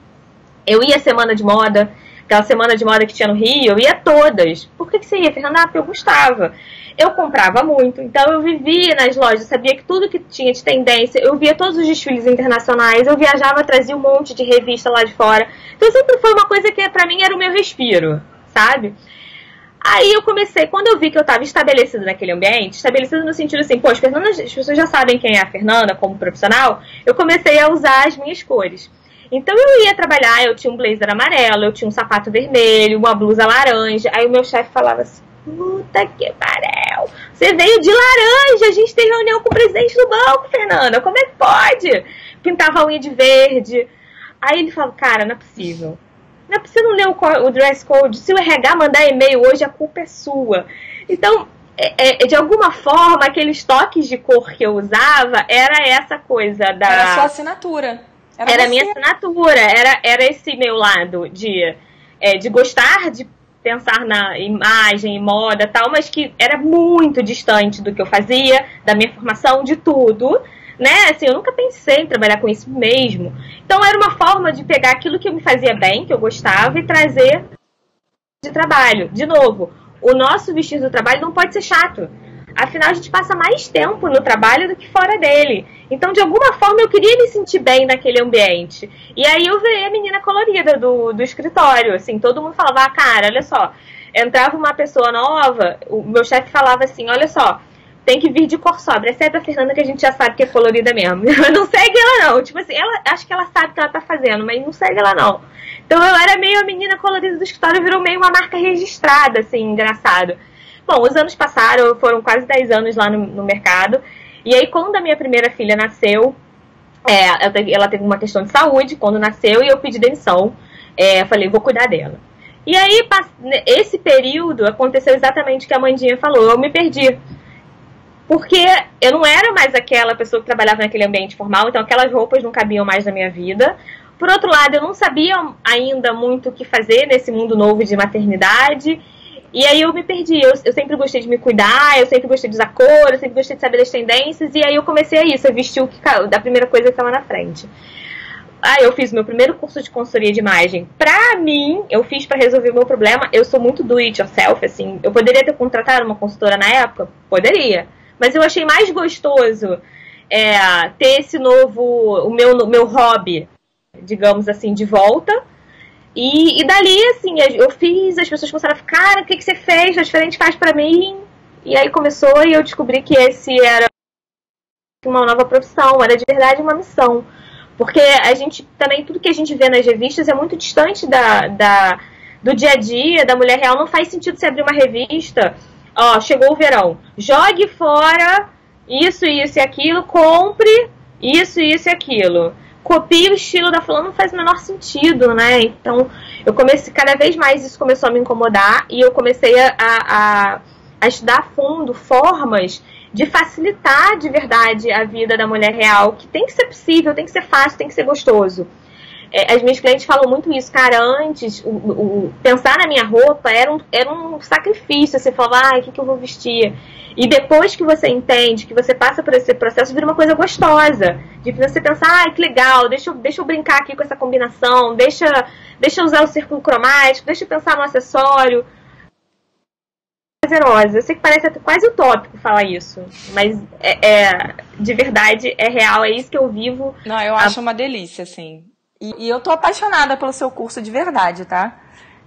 eu ia semana de moda, aquela semana de moda que tinha no Rio, eu ia todas. Por que, que você ia, Fernanda? Ah, porque eu gostava. Eu comprava muito, então eu vivia nas lojas, sabia que tudo que tinha de tendência, eu via todos os desfiles internacionais, eu viajava, trazia um monte de revista lá de fora. Então sempre foi uma coisa que para mim era o meu respiro, sabe? Aí eu comecei, quando eu vi que eu estava estabelecida naquele ambiente, estabelecida no sentido assim, pô, as, as pessoas já sabem quem é a Fernanda como profissional, eu comecei a usar as minhas cores. Então eu ia trabalhar, eu tinha um blazer amarelo, eu tinha um sapato vermelho, uma blusa laranja. Aí o meu chefe falava assim: puta que pariu, você veio de laranja, a gente tem reunião com o presidente do banco, Fernanda, como é que pode? Pintava a unha de verde. Aí ele falou: cara, não é possível. Não é possível ler o, o dress code. Se o RH mandar e-mail hoje, a culpa é sua. Então, é, é, de alguma forma, aqueles toques de cor que eu usava era essa coisa da. Era a sua assinatura. Era, era a minha assinatura, era, era esse meu lado de, é, de gostar de pensar na imagem e moda tal, mas que era muito distante do que eu fazia, da minha formação, de tudo. Né? Assim, eu nunca pensei em trabalhar com isso mesmo. Então era uma forma de pegar aquilo que me fazia bem, que eu gostava, e trazer de trabalho. De novo, o nosso vestido do trabalho não pode ser chato. Afinal, a gente passa mais tempo no trabalho do que fora dele. Então, de alguma forma, eu queria me sentir bem naquele ambiente. E aí eu vi a menina colorida do, do escritório. Assim, todo mundo falava, ah, cara, olha só. Entrava uma pessoa nova, o meu chefe falava assim, olha só, tem que vir de cor sobra. Exceto a Fernanda, que a gente já sabe que é colorida mesmo. (laughs) não segue ela, não. Tipo assim, ela, acho que ela sabe o que ela tá fazendo, mas não segue ela, não. Então eu era meio a menina colorida do escritório, virou meio uma marca registrada, assim, engraçado. Bom, os anos passaram, foram quase 10 anos lá no, no mercado. E aí, quando a minha primeira filha nasceu, é, ela teve uma questão de saúde quando nasceu e eu pedi demissão. É, falei, vou cuidar dela. E aí, esse período aconteceu exatamente o que a Mandinha falou. Eu me perdi. Porque eu não era mais aquela pessoa que trabalhava naquele ambiente formal, então aquelas roupas não cabiam mais na minha vida. Por outro lado, eu não sabia ainda muito o que fazer nesse mundo novo de maternidade. E aí eu me perdi. Eu, eu, sempre gostei de me cuidar, eu sempre gostei de usar cor, eu sempre gostei de saber as tendências. E aí eu comecei a isso, a vestir o que da primeira coisa que estava na frente. Aí eu fiz meu primeiro curso de consultoria de imagem. Pra mim, eu fiz para resolver o meu problema. Eu sou muito do it yourself, assim. Eu poderia ter contratado uma consultora na época? Poderia. Mas eu achei mais gostoso é, ter esse novo, o meu, meu hobby, digamos assim, de volta e, e dali, assim, eu fiz, as pessoas começaram a ficar, cara, o que, que você fez? A diferente faz para mim. E aí começou e eu descobri que esse era uma nova profissão, era de verdade uma missão. Porque a gente também, tudo que a gente vê nas revistas é muito distante da, da, do dia a dia, da mulher real. Não faz sentido você abrir uma revista, ó, chegou o verão, jogue fora isso, isso e aquilo, compre isso, isso e aquilo copia o estilo da fulana não faz o menor sentido, né? Então, eu comecei, cada vez mais isso começou a me incomodar e eu comecei a, a, a estudar a fundo formas de facilitar de verdade a vida da mulher real, que tem que ser possível, tem que ser fácil, tem que ser gostoso. É, as minhas clientes falam muito isso, cara, antes, o, o, pensar na minha roupa era um, era um sacrifício, você falava, ah, o que, que eu vou vestir? E depois que você entende, que você passa por esse processo, vira uma coisa gostosa. De você pensar, ah, que legal, deixa eu, deixa eu brincar aqui com essa combinação, deixa, deixa eu usar o círculo cromático, deixa eu pensar no acessório. Prazerosa. Eu sei que parece quase utópico falar isso, mas é, é, de verdade, é real, é isso que eu vivo. Não, eu acho a... uma delícia, assim. E, e, eu tô apaixonada pelo seu curso de verdade, tá?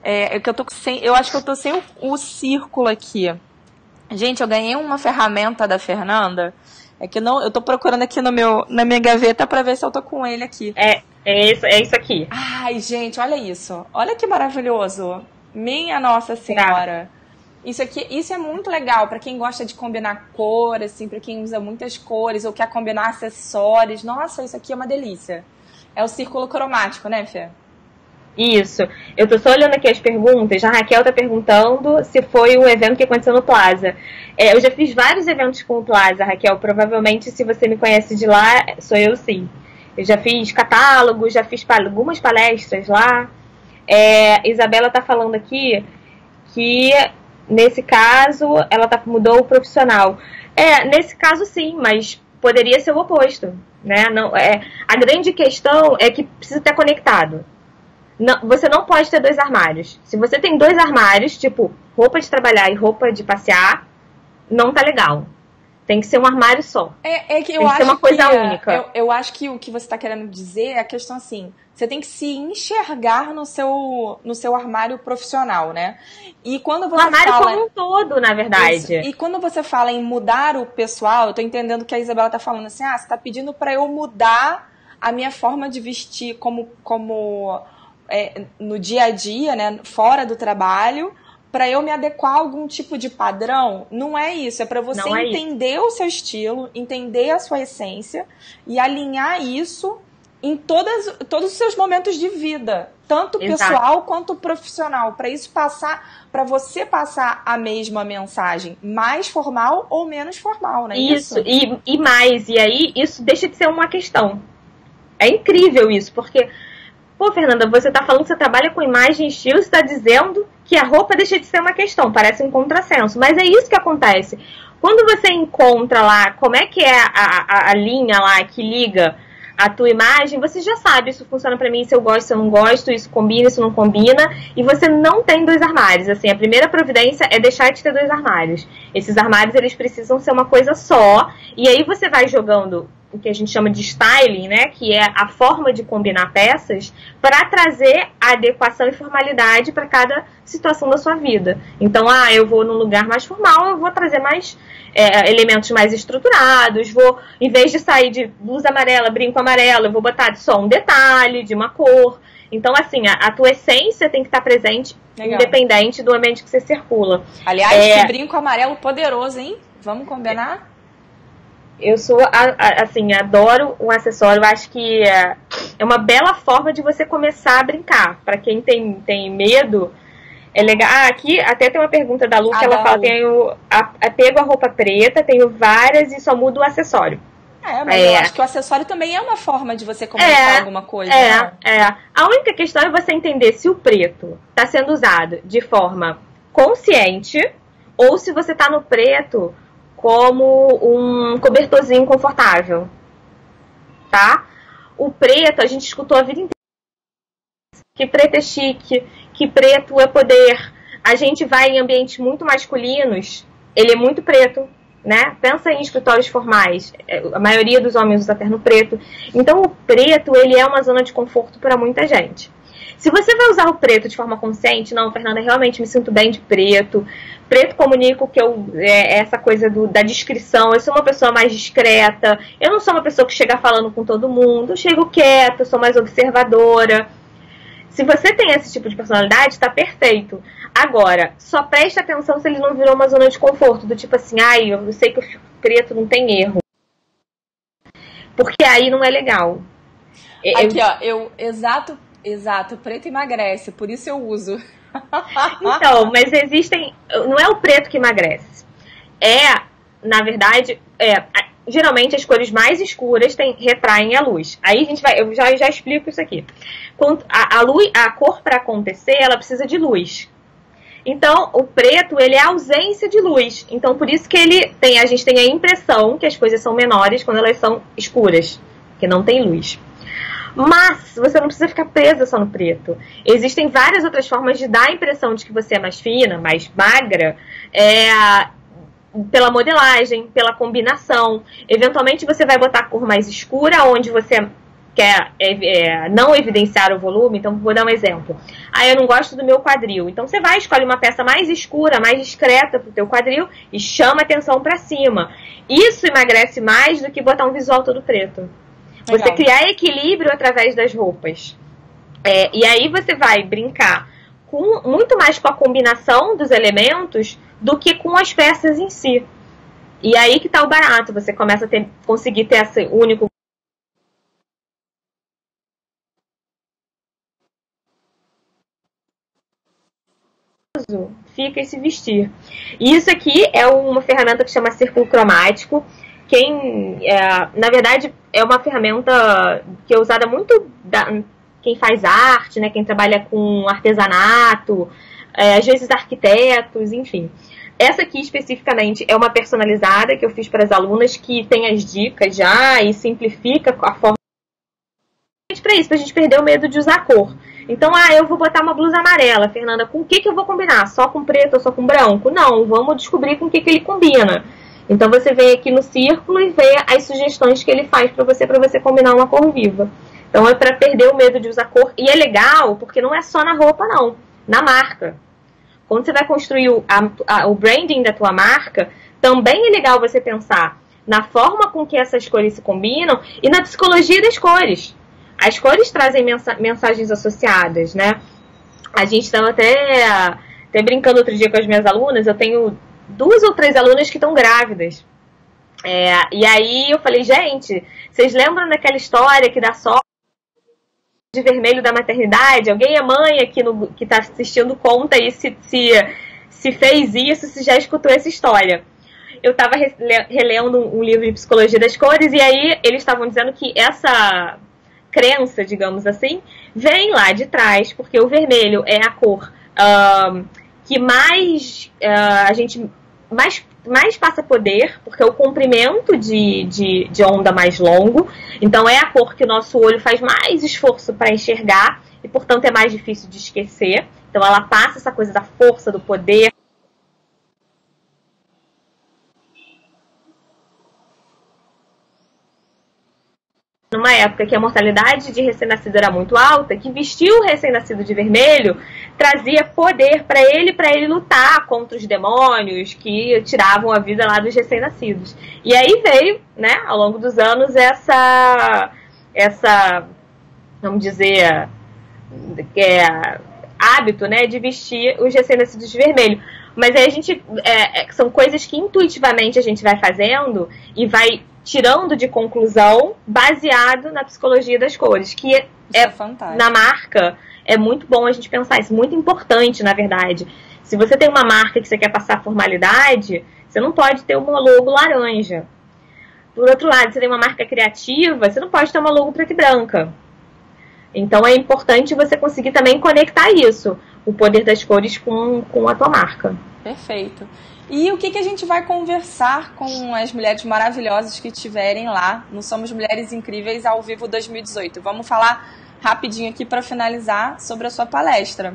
É, é que eu tô sem, eu acho que eu tô sem o, o círculo aqui. Gente, eu ganhei uma ferramenta da Fernanda. É que não, eu tô procurando aqui no meu, na minha gaveta para ver se eu tô com ele aqui. É, é isso, é isso aqui. Ai, gente, olha isso. Olha que maravilhoso. Minha Nossa Senhora. Isso aqui, isso é muito legal para quem gosta de combinar cor, assim, para quem usa muitas cores ou quer combinar acessórios. Nossa, isso aqui é uma delícia. É o círculo cromático, né, Fê? Isso. Eu tô só olhando aqui as perguntas. A Raquel tá perguntando se foi um evento que aconteceu no Plaza. É, eu já fiz vários eventos com o Plaza, Raquel. Provavelmente, se você me conhece de lá, sou eu sim. Eu já fiz catálogos, já fiz algumas palestras lá. É, Isabela tá falando aqui que nesse caso ela tá, mudou o profissional. É, nesse caso sim, mas poderia ser o oposto. Né? Não, é, a grande questão é que precisa estar conectado. não, você não pode ter dois armários. Se você tem dois armários, tipo roupa de trabalhar e roupa de passear, não tá legal. Tem que ser um armário só. É, é que eu tem que acho ser uma coisa que, única. Eu, eu acho que o que você está querendo dizer é a questão assim. Você tem que se enxergar no seu, no seu armário profissional, né? E quando você o armário fala... como um todo, na verdade. Isso. E quando você fala em mudar o pessoal, eu tô entendendo que a Isabela tá falando assim, ah, você tá pedindo para eu mudar a minha forma de vestir como, como é, no dia a dia, né, fora do trabalho, para eu me adequar a algum tipo de padrão. Não é isso, é para você é entender o seu estilo, entender a sua essência e alinhar isso em todas, todos os seus momentos de vida, tanto Exato. pessoal quanto profissional, para isso passar, para você passar a mesma mensagem, mais formal ou menos formal, né? Isso, e, e mais, e aí isso deixa de ser uma questão. É incrível isso, porque, pô, Fernanda, você tá falando que você trabalha com imagem e estilo, você tá dizendo que a roupa deixa de ser uma questão, parece um contrassenso, mas é isso que acontece. Quando você encontra lá como é que é a, a, a linha lá que liga a tua imagem, você já sabe, isso funciona para mim, se eu gosto, se eu não gosto, isso combina, isso não combina, e você não tem dois armários. Assim, a primeira providência é deixar de ter dois armários. Esses armários, eles precisam ser uma coisa só, e aí você vai jogando o que a gente chama de styling, né, que é a forma de combinar peças para trazer adequação e formalidade para cada situação da sua vida. Então, ah, eu vou num lugar mais formal, eu vou trazer mais é, elementos mais estruturados, vou, em vez de sair de blusa amarela, brinco amarelo, eu vou botar só um detalhe de uma cor. Então, assim, a, a tua essência tem que estar presente, Legal. independente do ambiente que você circula. Aliás, É. que brinco amarelo poderoso, hein? Vamos combinar? Eu sou, a- a- assim, adoro um acessório. Acho que é, é uma bela forma de você começar a brincar. Pra quem tem, tem medo, é legal. Ah, aqui até tem uma pergunta da Lu que Ah, ela da fala: tenho a- apego à roupa preta, tenho várias e só mudo o acessório. É, mas É. eu acho que o acessório também é uma forma de você comunicar É, alguma coisa. não? É, é. A única questão é você entender se o preto está sendo usado de forma consciente ou se você tá no preto como um cobertorzinho confortável. Tá? O preto, a gente escutou a vida inteira. Que preto é chique, que preto é poder. A gente vai em ambientes muito masculinos, ele é muito preto, né? Pensa em escritórios formais, é, a maioria dos homens usa terno preto. Então o preto, ele é uma zona de conforto para muita gente. Se você vai usar o preto de forma consciente, não, Fernanda, realmente me sinto bem de preto. Preto comunico que eu é, essa coisa do, da descrição. Eu sou uma pessoa mais discreta. Eu não sou uma pessoa que chega falando com todo mundo. Eu chego quieta, eu sou mais observadora. Se você tem esse tipo de personalidade, tá perfeito. Agora, só preste atenção se ele não virou uma zona de conforto, do tipo assim, ai, eu sei que o preto não tem erro. Porque aí não é legal. Eu- Aqui, ó, eu. Exato, exato. Preto emagrece, por isso eu uso. (laughs) Então, mas existem. Não é o preto que emagrece. É, na verdade, é, geralmente as cores mais escuras tem, retraem a luz. Aí a gente vai. Eu já, já explico isso aqui. A, a, luz, a cor para acontecer, ela precisa de luz. Então, o preto, ele é ausência de luz. Então, por isso que ele tem, a gente tem a impressão que as coisas são menores quando elas são escuras, que não tem luz. Mas você não precisa ficar presa só no preto. Existem várias outras formas de dar a impressão de que você é mais fina, mais magra, é, pela modelagem, pela combinação. Eventualmente você vai botar a cor mais escura, onde você quer é, é, não evidenciar o volume. Então, vou dar um exemplo. Ah, eu não gosto do meu quadril. Então, você vai escolhe uma peça mais escura, mais discreta pro teu quadril e chama atenção para cima. Isso emagrece mais do que botar um visual todo preto. Você Legal. criar equilíbrio através das roupas. É, e aí você vai brincar com, muito mais com a combinação dos elementos do que com as peças em si. E aí que tá o barato. Você começa a ter, conseguir ter esse único fica e se vestir. E isso aqui é uma ferramenta que chama círculo cromático. Quem, é, na verdade, é uma ferramenta que é usada muito da, quem faz arte, né, quem trabalha com artesanato, é, às vezes arquitetos, enfim. Essa aqui especificamente é uma personalizada que eu fiz para as alunas que tem as dicas já e simplifica a forma para isso, para a gente perder o medo de usar cor. Então, ah, eu vou botar uma blusa amarela, Fernanda, com o que, que eu vou combinar? Só com preto ou só com branco? Não, vamos descobrir com o que, que ele combina. Então você vem aqui no círculo e vê as sugestões que ele faz para você, para você combinar uma cor viva. Então é para perder o medo de usar cor. E é legal, porque não é só na roupa, não. Na marca. Quando você vai construir o, a, a, o branding da tua marca, também é legal você pensar na forma com que essas cores se combinam e na psicologia das cores. As cores trazem mensa mensagens associadas, né? A gente estava até, até brincando outro dia com as minhas alunas, eu tenho duas ou três alunas que estão grávidas. É, e aí eu falei, gente, vocês lembram daquela história que dá só de vermelho da maternidade? Alguém é mãe aqui no, que está assistindo conta aí se, se, se fez isso, se já escutou essa história eu estava relendo um livro de psicologia das cores e aí eles estavam dizendo que essa crença, digamos assim, vem lá de trás, porque o vermelho é a cor que mais uh, a gente mais, mais passa poder, porque é o comprimento de, de, de onda mais longo, então é a cor que o nosso olho faz mais esforço para enxergar e, portanto, é mais difícil de esquecer. Então, ela passa essa coisa da força, do poder, numa época que a mortalidade de recém-nascido era muito alta, que vestir o recém-nascido de vermelho trazia poder para ele, para ele lutar contra os demônios que tiravam a vida lá dos recém-nascidos. E aí veio, né, ao longo dos anos essa essa vamos dizer é, hábito, né, de vestir os recém-nascidos de vermelho. Mas aí a gente é, é são coisas que intuitivamente a gente vai fazendo e vai tirando de conclusão baseado na psicologia das cores, que é, é na marca é muito bom a gente pensar isso, muito importante, na verdade. Se você tem uma marca que você quer passar formalidade, você não pode ter uma logo laranja. Por outro lado, você tem uma marca criativa, você não pode ter uma logo preta e branca. Então é importante você conseguir também conectar isso, o poder das cores com, com a tua marca. Perfeito. E o que, que a gente vai conversar com as mulheres maravilhosas que estiverem lá no Somos Mulheres Incríveis ao vivo 2018? Vamos falar rapidinho aqui para finalizar sobre a sua palestra.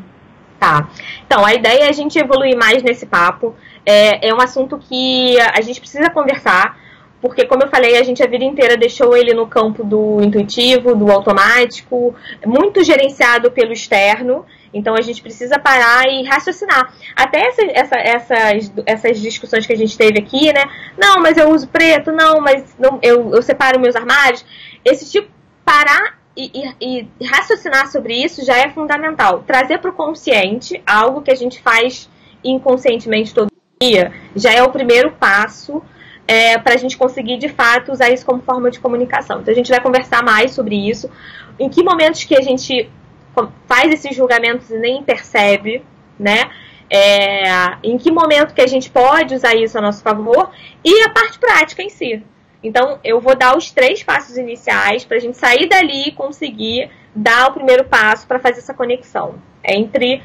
Tá. Então, a ideia é a gente evoluir mais nesse papo. É, é um assunto que a gente precisa conversar, porque, como eu falei, a gente a vida inteira deixou ele no campo do intuitivo, do automático, muito gerenciado pelo externo. Então a gente precisa parar e raciocinar. Até essa, essa, essas, essas discussões que a gente teve aqui, né? Não, mas eu uso preto, não, mas não, eu, eu separo meus armários. Esse tipo, parar e, e, e raciocinar sobre isso já é fundamental. Trazer para o consciente algo que a gente faz inconscientemente todo dia já é o primeiro passo é, para a gente conseguir de fato usar isso como forma de comunicação. Então a gente vai conversar mais sobre isso. Em que momentos que a gente faz esses julgamentos e nem percebe, né? É, em que momento que a gente pode usar isso a nosso favor e a parte prática em si. Então, eu vou dar os três passos iniciais para a gente sair dali e conseguir dar o primeiro passo para fazer essa conexão entre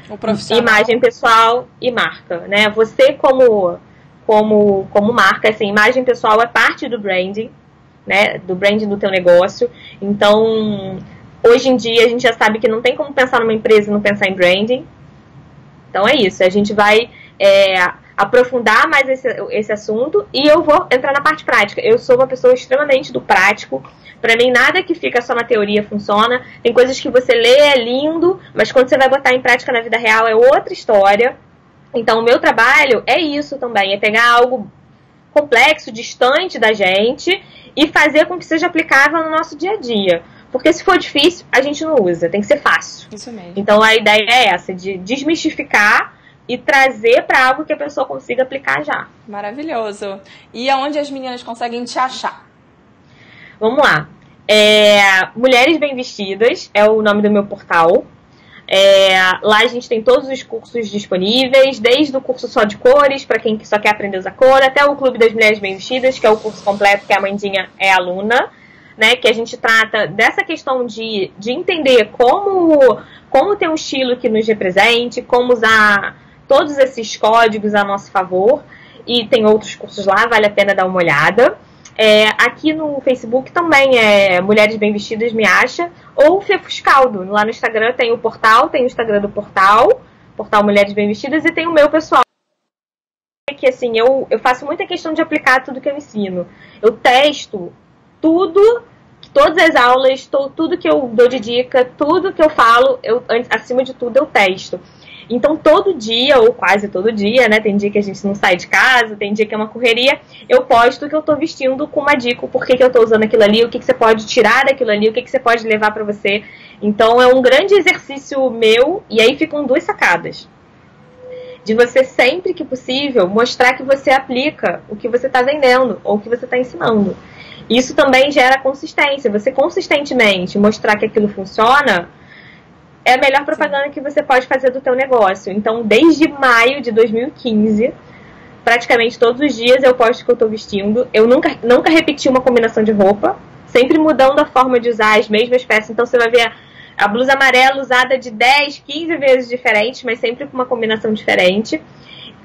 imagem pessoal e marca, né? Você como como como marca, assim, imagem pessoal é parte do branding, né? Do branding do teu negócio. Então, Hoje em dia a gente já sabe que não tem como pensar numa empresa e não pensar em branding. Então é isso, a gente vai é, aprofundar mais esse, esse assunto e eu vou entrar na parte prática. Eu sou uma pessoa extremamente do prático. Para mim, nada que fica só na teoria funciona. Tem coisas que você lê, é lindo, mas quando você vai botar em prática na vida real é outra história. Então, o meu trabalho é isso também: é pegar algo complexo, distante da gente e fazer com que seja aplicável no nosso dia a dia. Porque se for difícil, a gente não usa, tem que ser fácil. Isso mesmo. Então a ideia é essa, de desmistificar e trazer para algo que a pessoa consiga aplicar já. Maravilhoso. E aonde as meninas conseguem te achar? Vamos lá. É, Mulheres Bem Vestidas é o nome do meu portal. É, lá a gente tem todos os cursos disponíveis, desde o curso só de cores, para quem só quer aprender a usar cor, até o Clube das Mulheres Bem Vestidas, que é o curso completo que a Mandinha é aluna né, que a gente trata dessa questão de, de entender como, como ter um estilo que nos represente, como usar todos esses códigos a nosso favor. E tem outros cursos lá, vale a pena dar uma olhada. É, aqui no Facebook também é Mulheres Bem Vestidas Me Acha, ou Fefuscaldo. Lá no Instagram tem o portal, tem o Instagram do portal, portal Mulheres Bem Vestidas, e tem o meu pessoal. Que assim, eu, eu faço muita questão de aplicar tudo que eu ensino. Eu testo tudo, todas as aulas, tudo que eu dou de dica, tudo que eu falo, eu, acima de tudo, eu testo. Então, todo dia, ou quase todo dia, né? Tem dia que a gente não sai de casa, tem dia que é uma correria, eu posto que eu tô vestindo com uma dica, por que, que eu tô usando aquilo ali, o que, que você pode tirar daquilo ali, o que, que você pode levar para você. Então, é um grande exercício meu, e aí ficam duas sacadas. De você, sempre que possível, mostrar que você aplica o que você está vendendo ou o que você está ensinando. Isso também gera consistência. Você consistentemente mostrar que aquilo funciona é a melhor propaganda que você pode fazer do teu negócio. Então, desde maio de 2015, praticamente todos os dias eu posto que eu estou vestindo. Eu nunca, nunca repeti uma combinação de roupa, sempre mudando a forma de usar as mesmas peças. Então, você vai ver a blusa amarela usada de 10, 15 vezes diferentes, mas sempre com uma combinação diferente.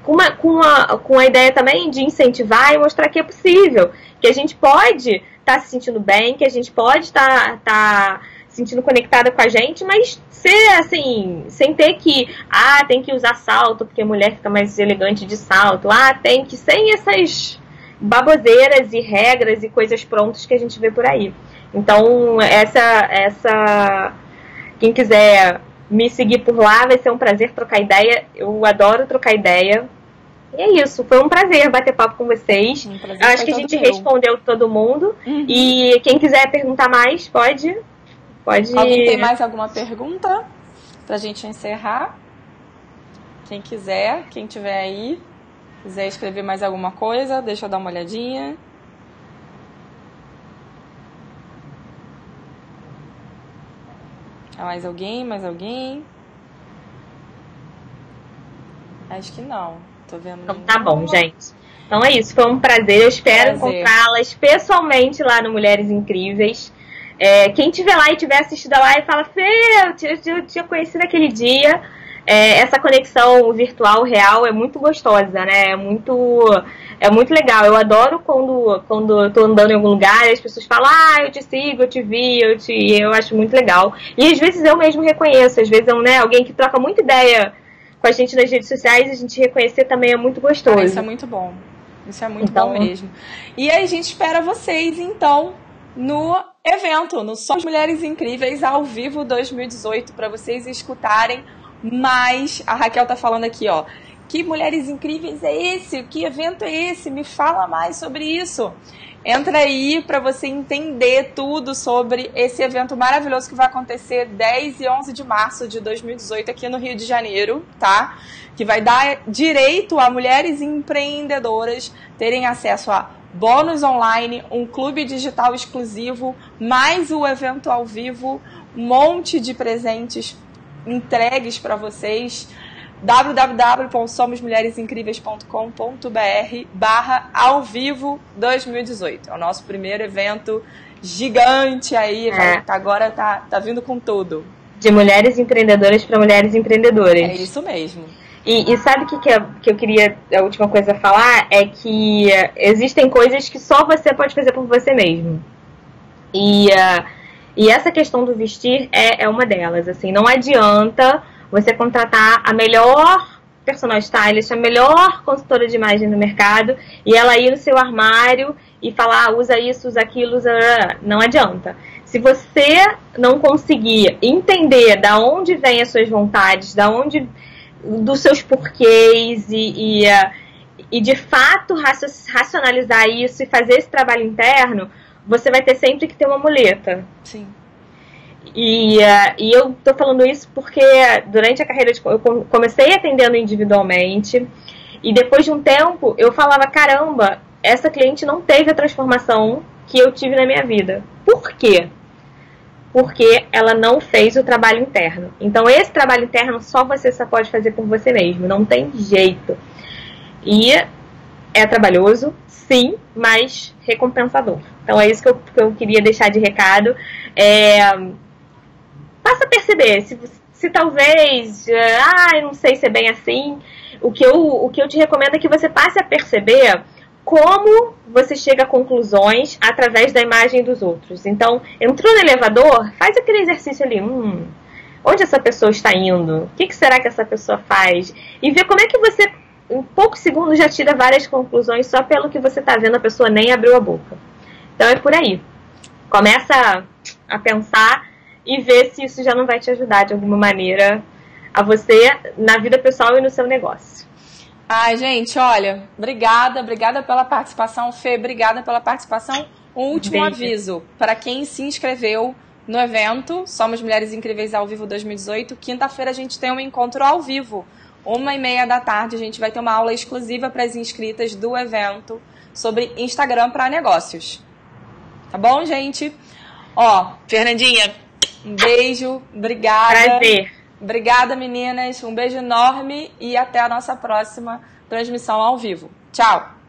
Com, uma, com, a, com a ideia também de incentivar e mostrar que é possível, que a gente pode estar tá se sentindo bem, que a gente pode estar. Tá, tá sentindo conectada com a gente, mas ser assim, sem ter que, ah, tem que usar salto, porque a mulher fica mais elegante de salto, ah, tem que, sem essas baboseiras e regras e coisas prontas que a gente vê por aí. Então, essa, essa, quem quiser me seguir por lá, vai ser um prazer trocar ideia. Eu adoro trocar ideia. E é isso, foi um prazer bater papo com vocês. Um acho que a gente meu. respondeu todo mundo. Uhum. E quem quiser perguntar mais, pode Pode. Alguém tem mais alguma pergunta pra gente encerrar? Quem quiser, quem tiver aí, quiser escrever mais alguma coisa, deixa eu dar uma olhadinha. mais alguém? Mais alguém? Acho que não. Tô vendo. Então tá bom, gente. Então é isso. Foi um prazer. Eu espero encontrá-las pessoalmente lá no Mulheres Incríveis. É, quem tiver lá e tiver assistido a live fala, Fê, eu tinha, eu tinha conhecido aquele dia. É, essa conexão virtual real é muito gostosa, né? É muito, é muito legal. Eu adoro quando, quando eu tô andando em algum lugar e as pessoas falam, ah, eu te sigo, eu te vi, eu te. Eu acho muito legal. E às vezes eu mesmo reconheço, às vezes é né, alguém que troca muita ideia com a gente nas redes sociais, a gente reconhecer também é muito gostoso. Ah, isso é muito bom. Isso é muito então, bom mesmo. E aí a gente espera vocês, então, no evento, no Somos Mulheres Incríveis ao vivo 2018, para vocês escutarem mais. A Raquel tá falando aqui, ó. Que Mulheres Incríveis é esse? Que evento é esse? Me fala mais sobre isso. Entra aí para você entender tudo sobre esse evento maravilhoso que vai acontecer 10 e 11 de março de 2018 aqui no Rio de Janeiro, tá? Que vai dar direito a mulheres empreendedoras terem acesso a bônus online, um clube digital exclusivo, mais o evento ao vivo, um monte de presentes entregues para vocês www.somosmulheresincríveis.com.br barra ao vivo 2018. É o nosso primeiro evento gigante aí, é. agora tá, tá vindo com tudo. De mulheres empreendedoras para mulheres empreendedoras. É isso mesmo. E, e sabe o que, que, é, que eu queria, a última coisa a falar? É que existem coisas que só você pode fazer por você mesmo. E, uh, e essa questão do vestir é, é uma delas. Assim, não adianta você contratar a melhor personal stylist, a melhor consultora de imagem no mercado, e ela ir no seu armário e falar, ah, usa isso, usa aquilo, usa... não adianta. Se você não conseguir entender da onde vêm as suas vontades, da onde dos seus porquês e, e, e de fato racionalizar isso e fazer esse trabalho interno, você vai ter sempre que ter uma muleta. Sim. E, uh, e eu tô falando isso porque durante a carreira de, eu comecei atendendo individualmente e depois de um tempo eu falava caramba essa cliente não teve a transformação que eu tive na minha vida por quê porque ela não fez o trabalho interno. Então, esse trabalho interno só você só pode fazer por você mesmo, não tem jeito. E é trabalhoso, sim, mas recompensador. Então, é isso que eu, que eu queria deixar de recado. É, passa a perceber, se, se talvez, ah, não sei se é bem assim, o que, eu, o que eu te recomendo é que você passe a perceber como você chega a conclusões através da imagem dos outros. Então, entrou no elevador, faz aquele exercício ali. Hum, onde essa pessoa está indo? O que, que será que essa pessoa faz? E ver como é que você, em poucos segundos, já tira várias conclusões só pelo que você está vendo, a pessoa nem abriu a boca. Então é por aí. Começa a pensar e ver se isso já não vai te ajudar de alguma maneira a você na vida pessoal e no seu negócio. Ai, gente, olha, obrigada, obrigada pela participação, Fê, obrigada pela participação. Um último Beijo. aviso para quem se inscreveu no evento Somos Mulheres Incríveis ao Vivo 2018. Quinta-feira a gente tem um encontro ao vivo, uma e meia da tarde. A gente vai ter uma aula exclusiva para as inscritas do evento sobre Instagram para negócios. Tá bom, gente? Ó, Fernandinha, um beijo, obrigada. Prazer. Obrigada, meninas. Um beijo enorme e até a nossa próxima transmissão ao vivo. Tchau!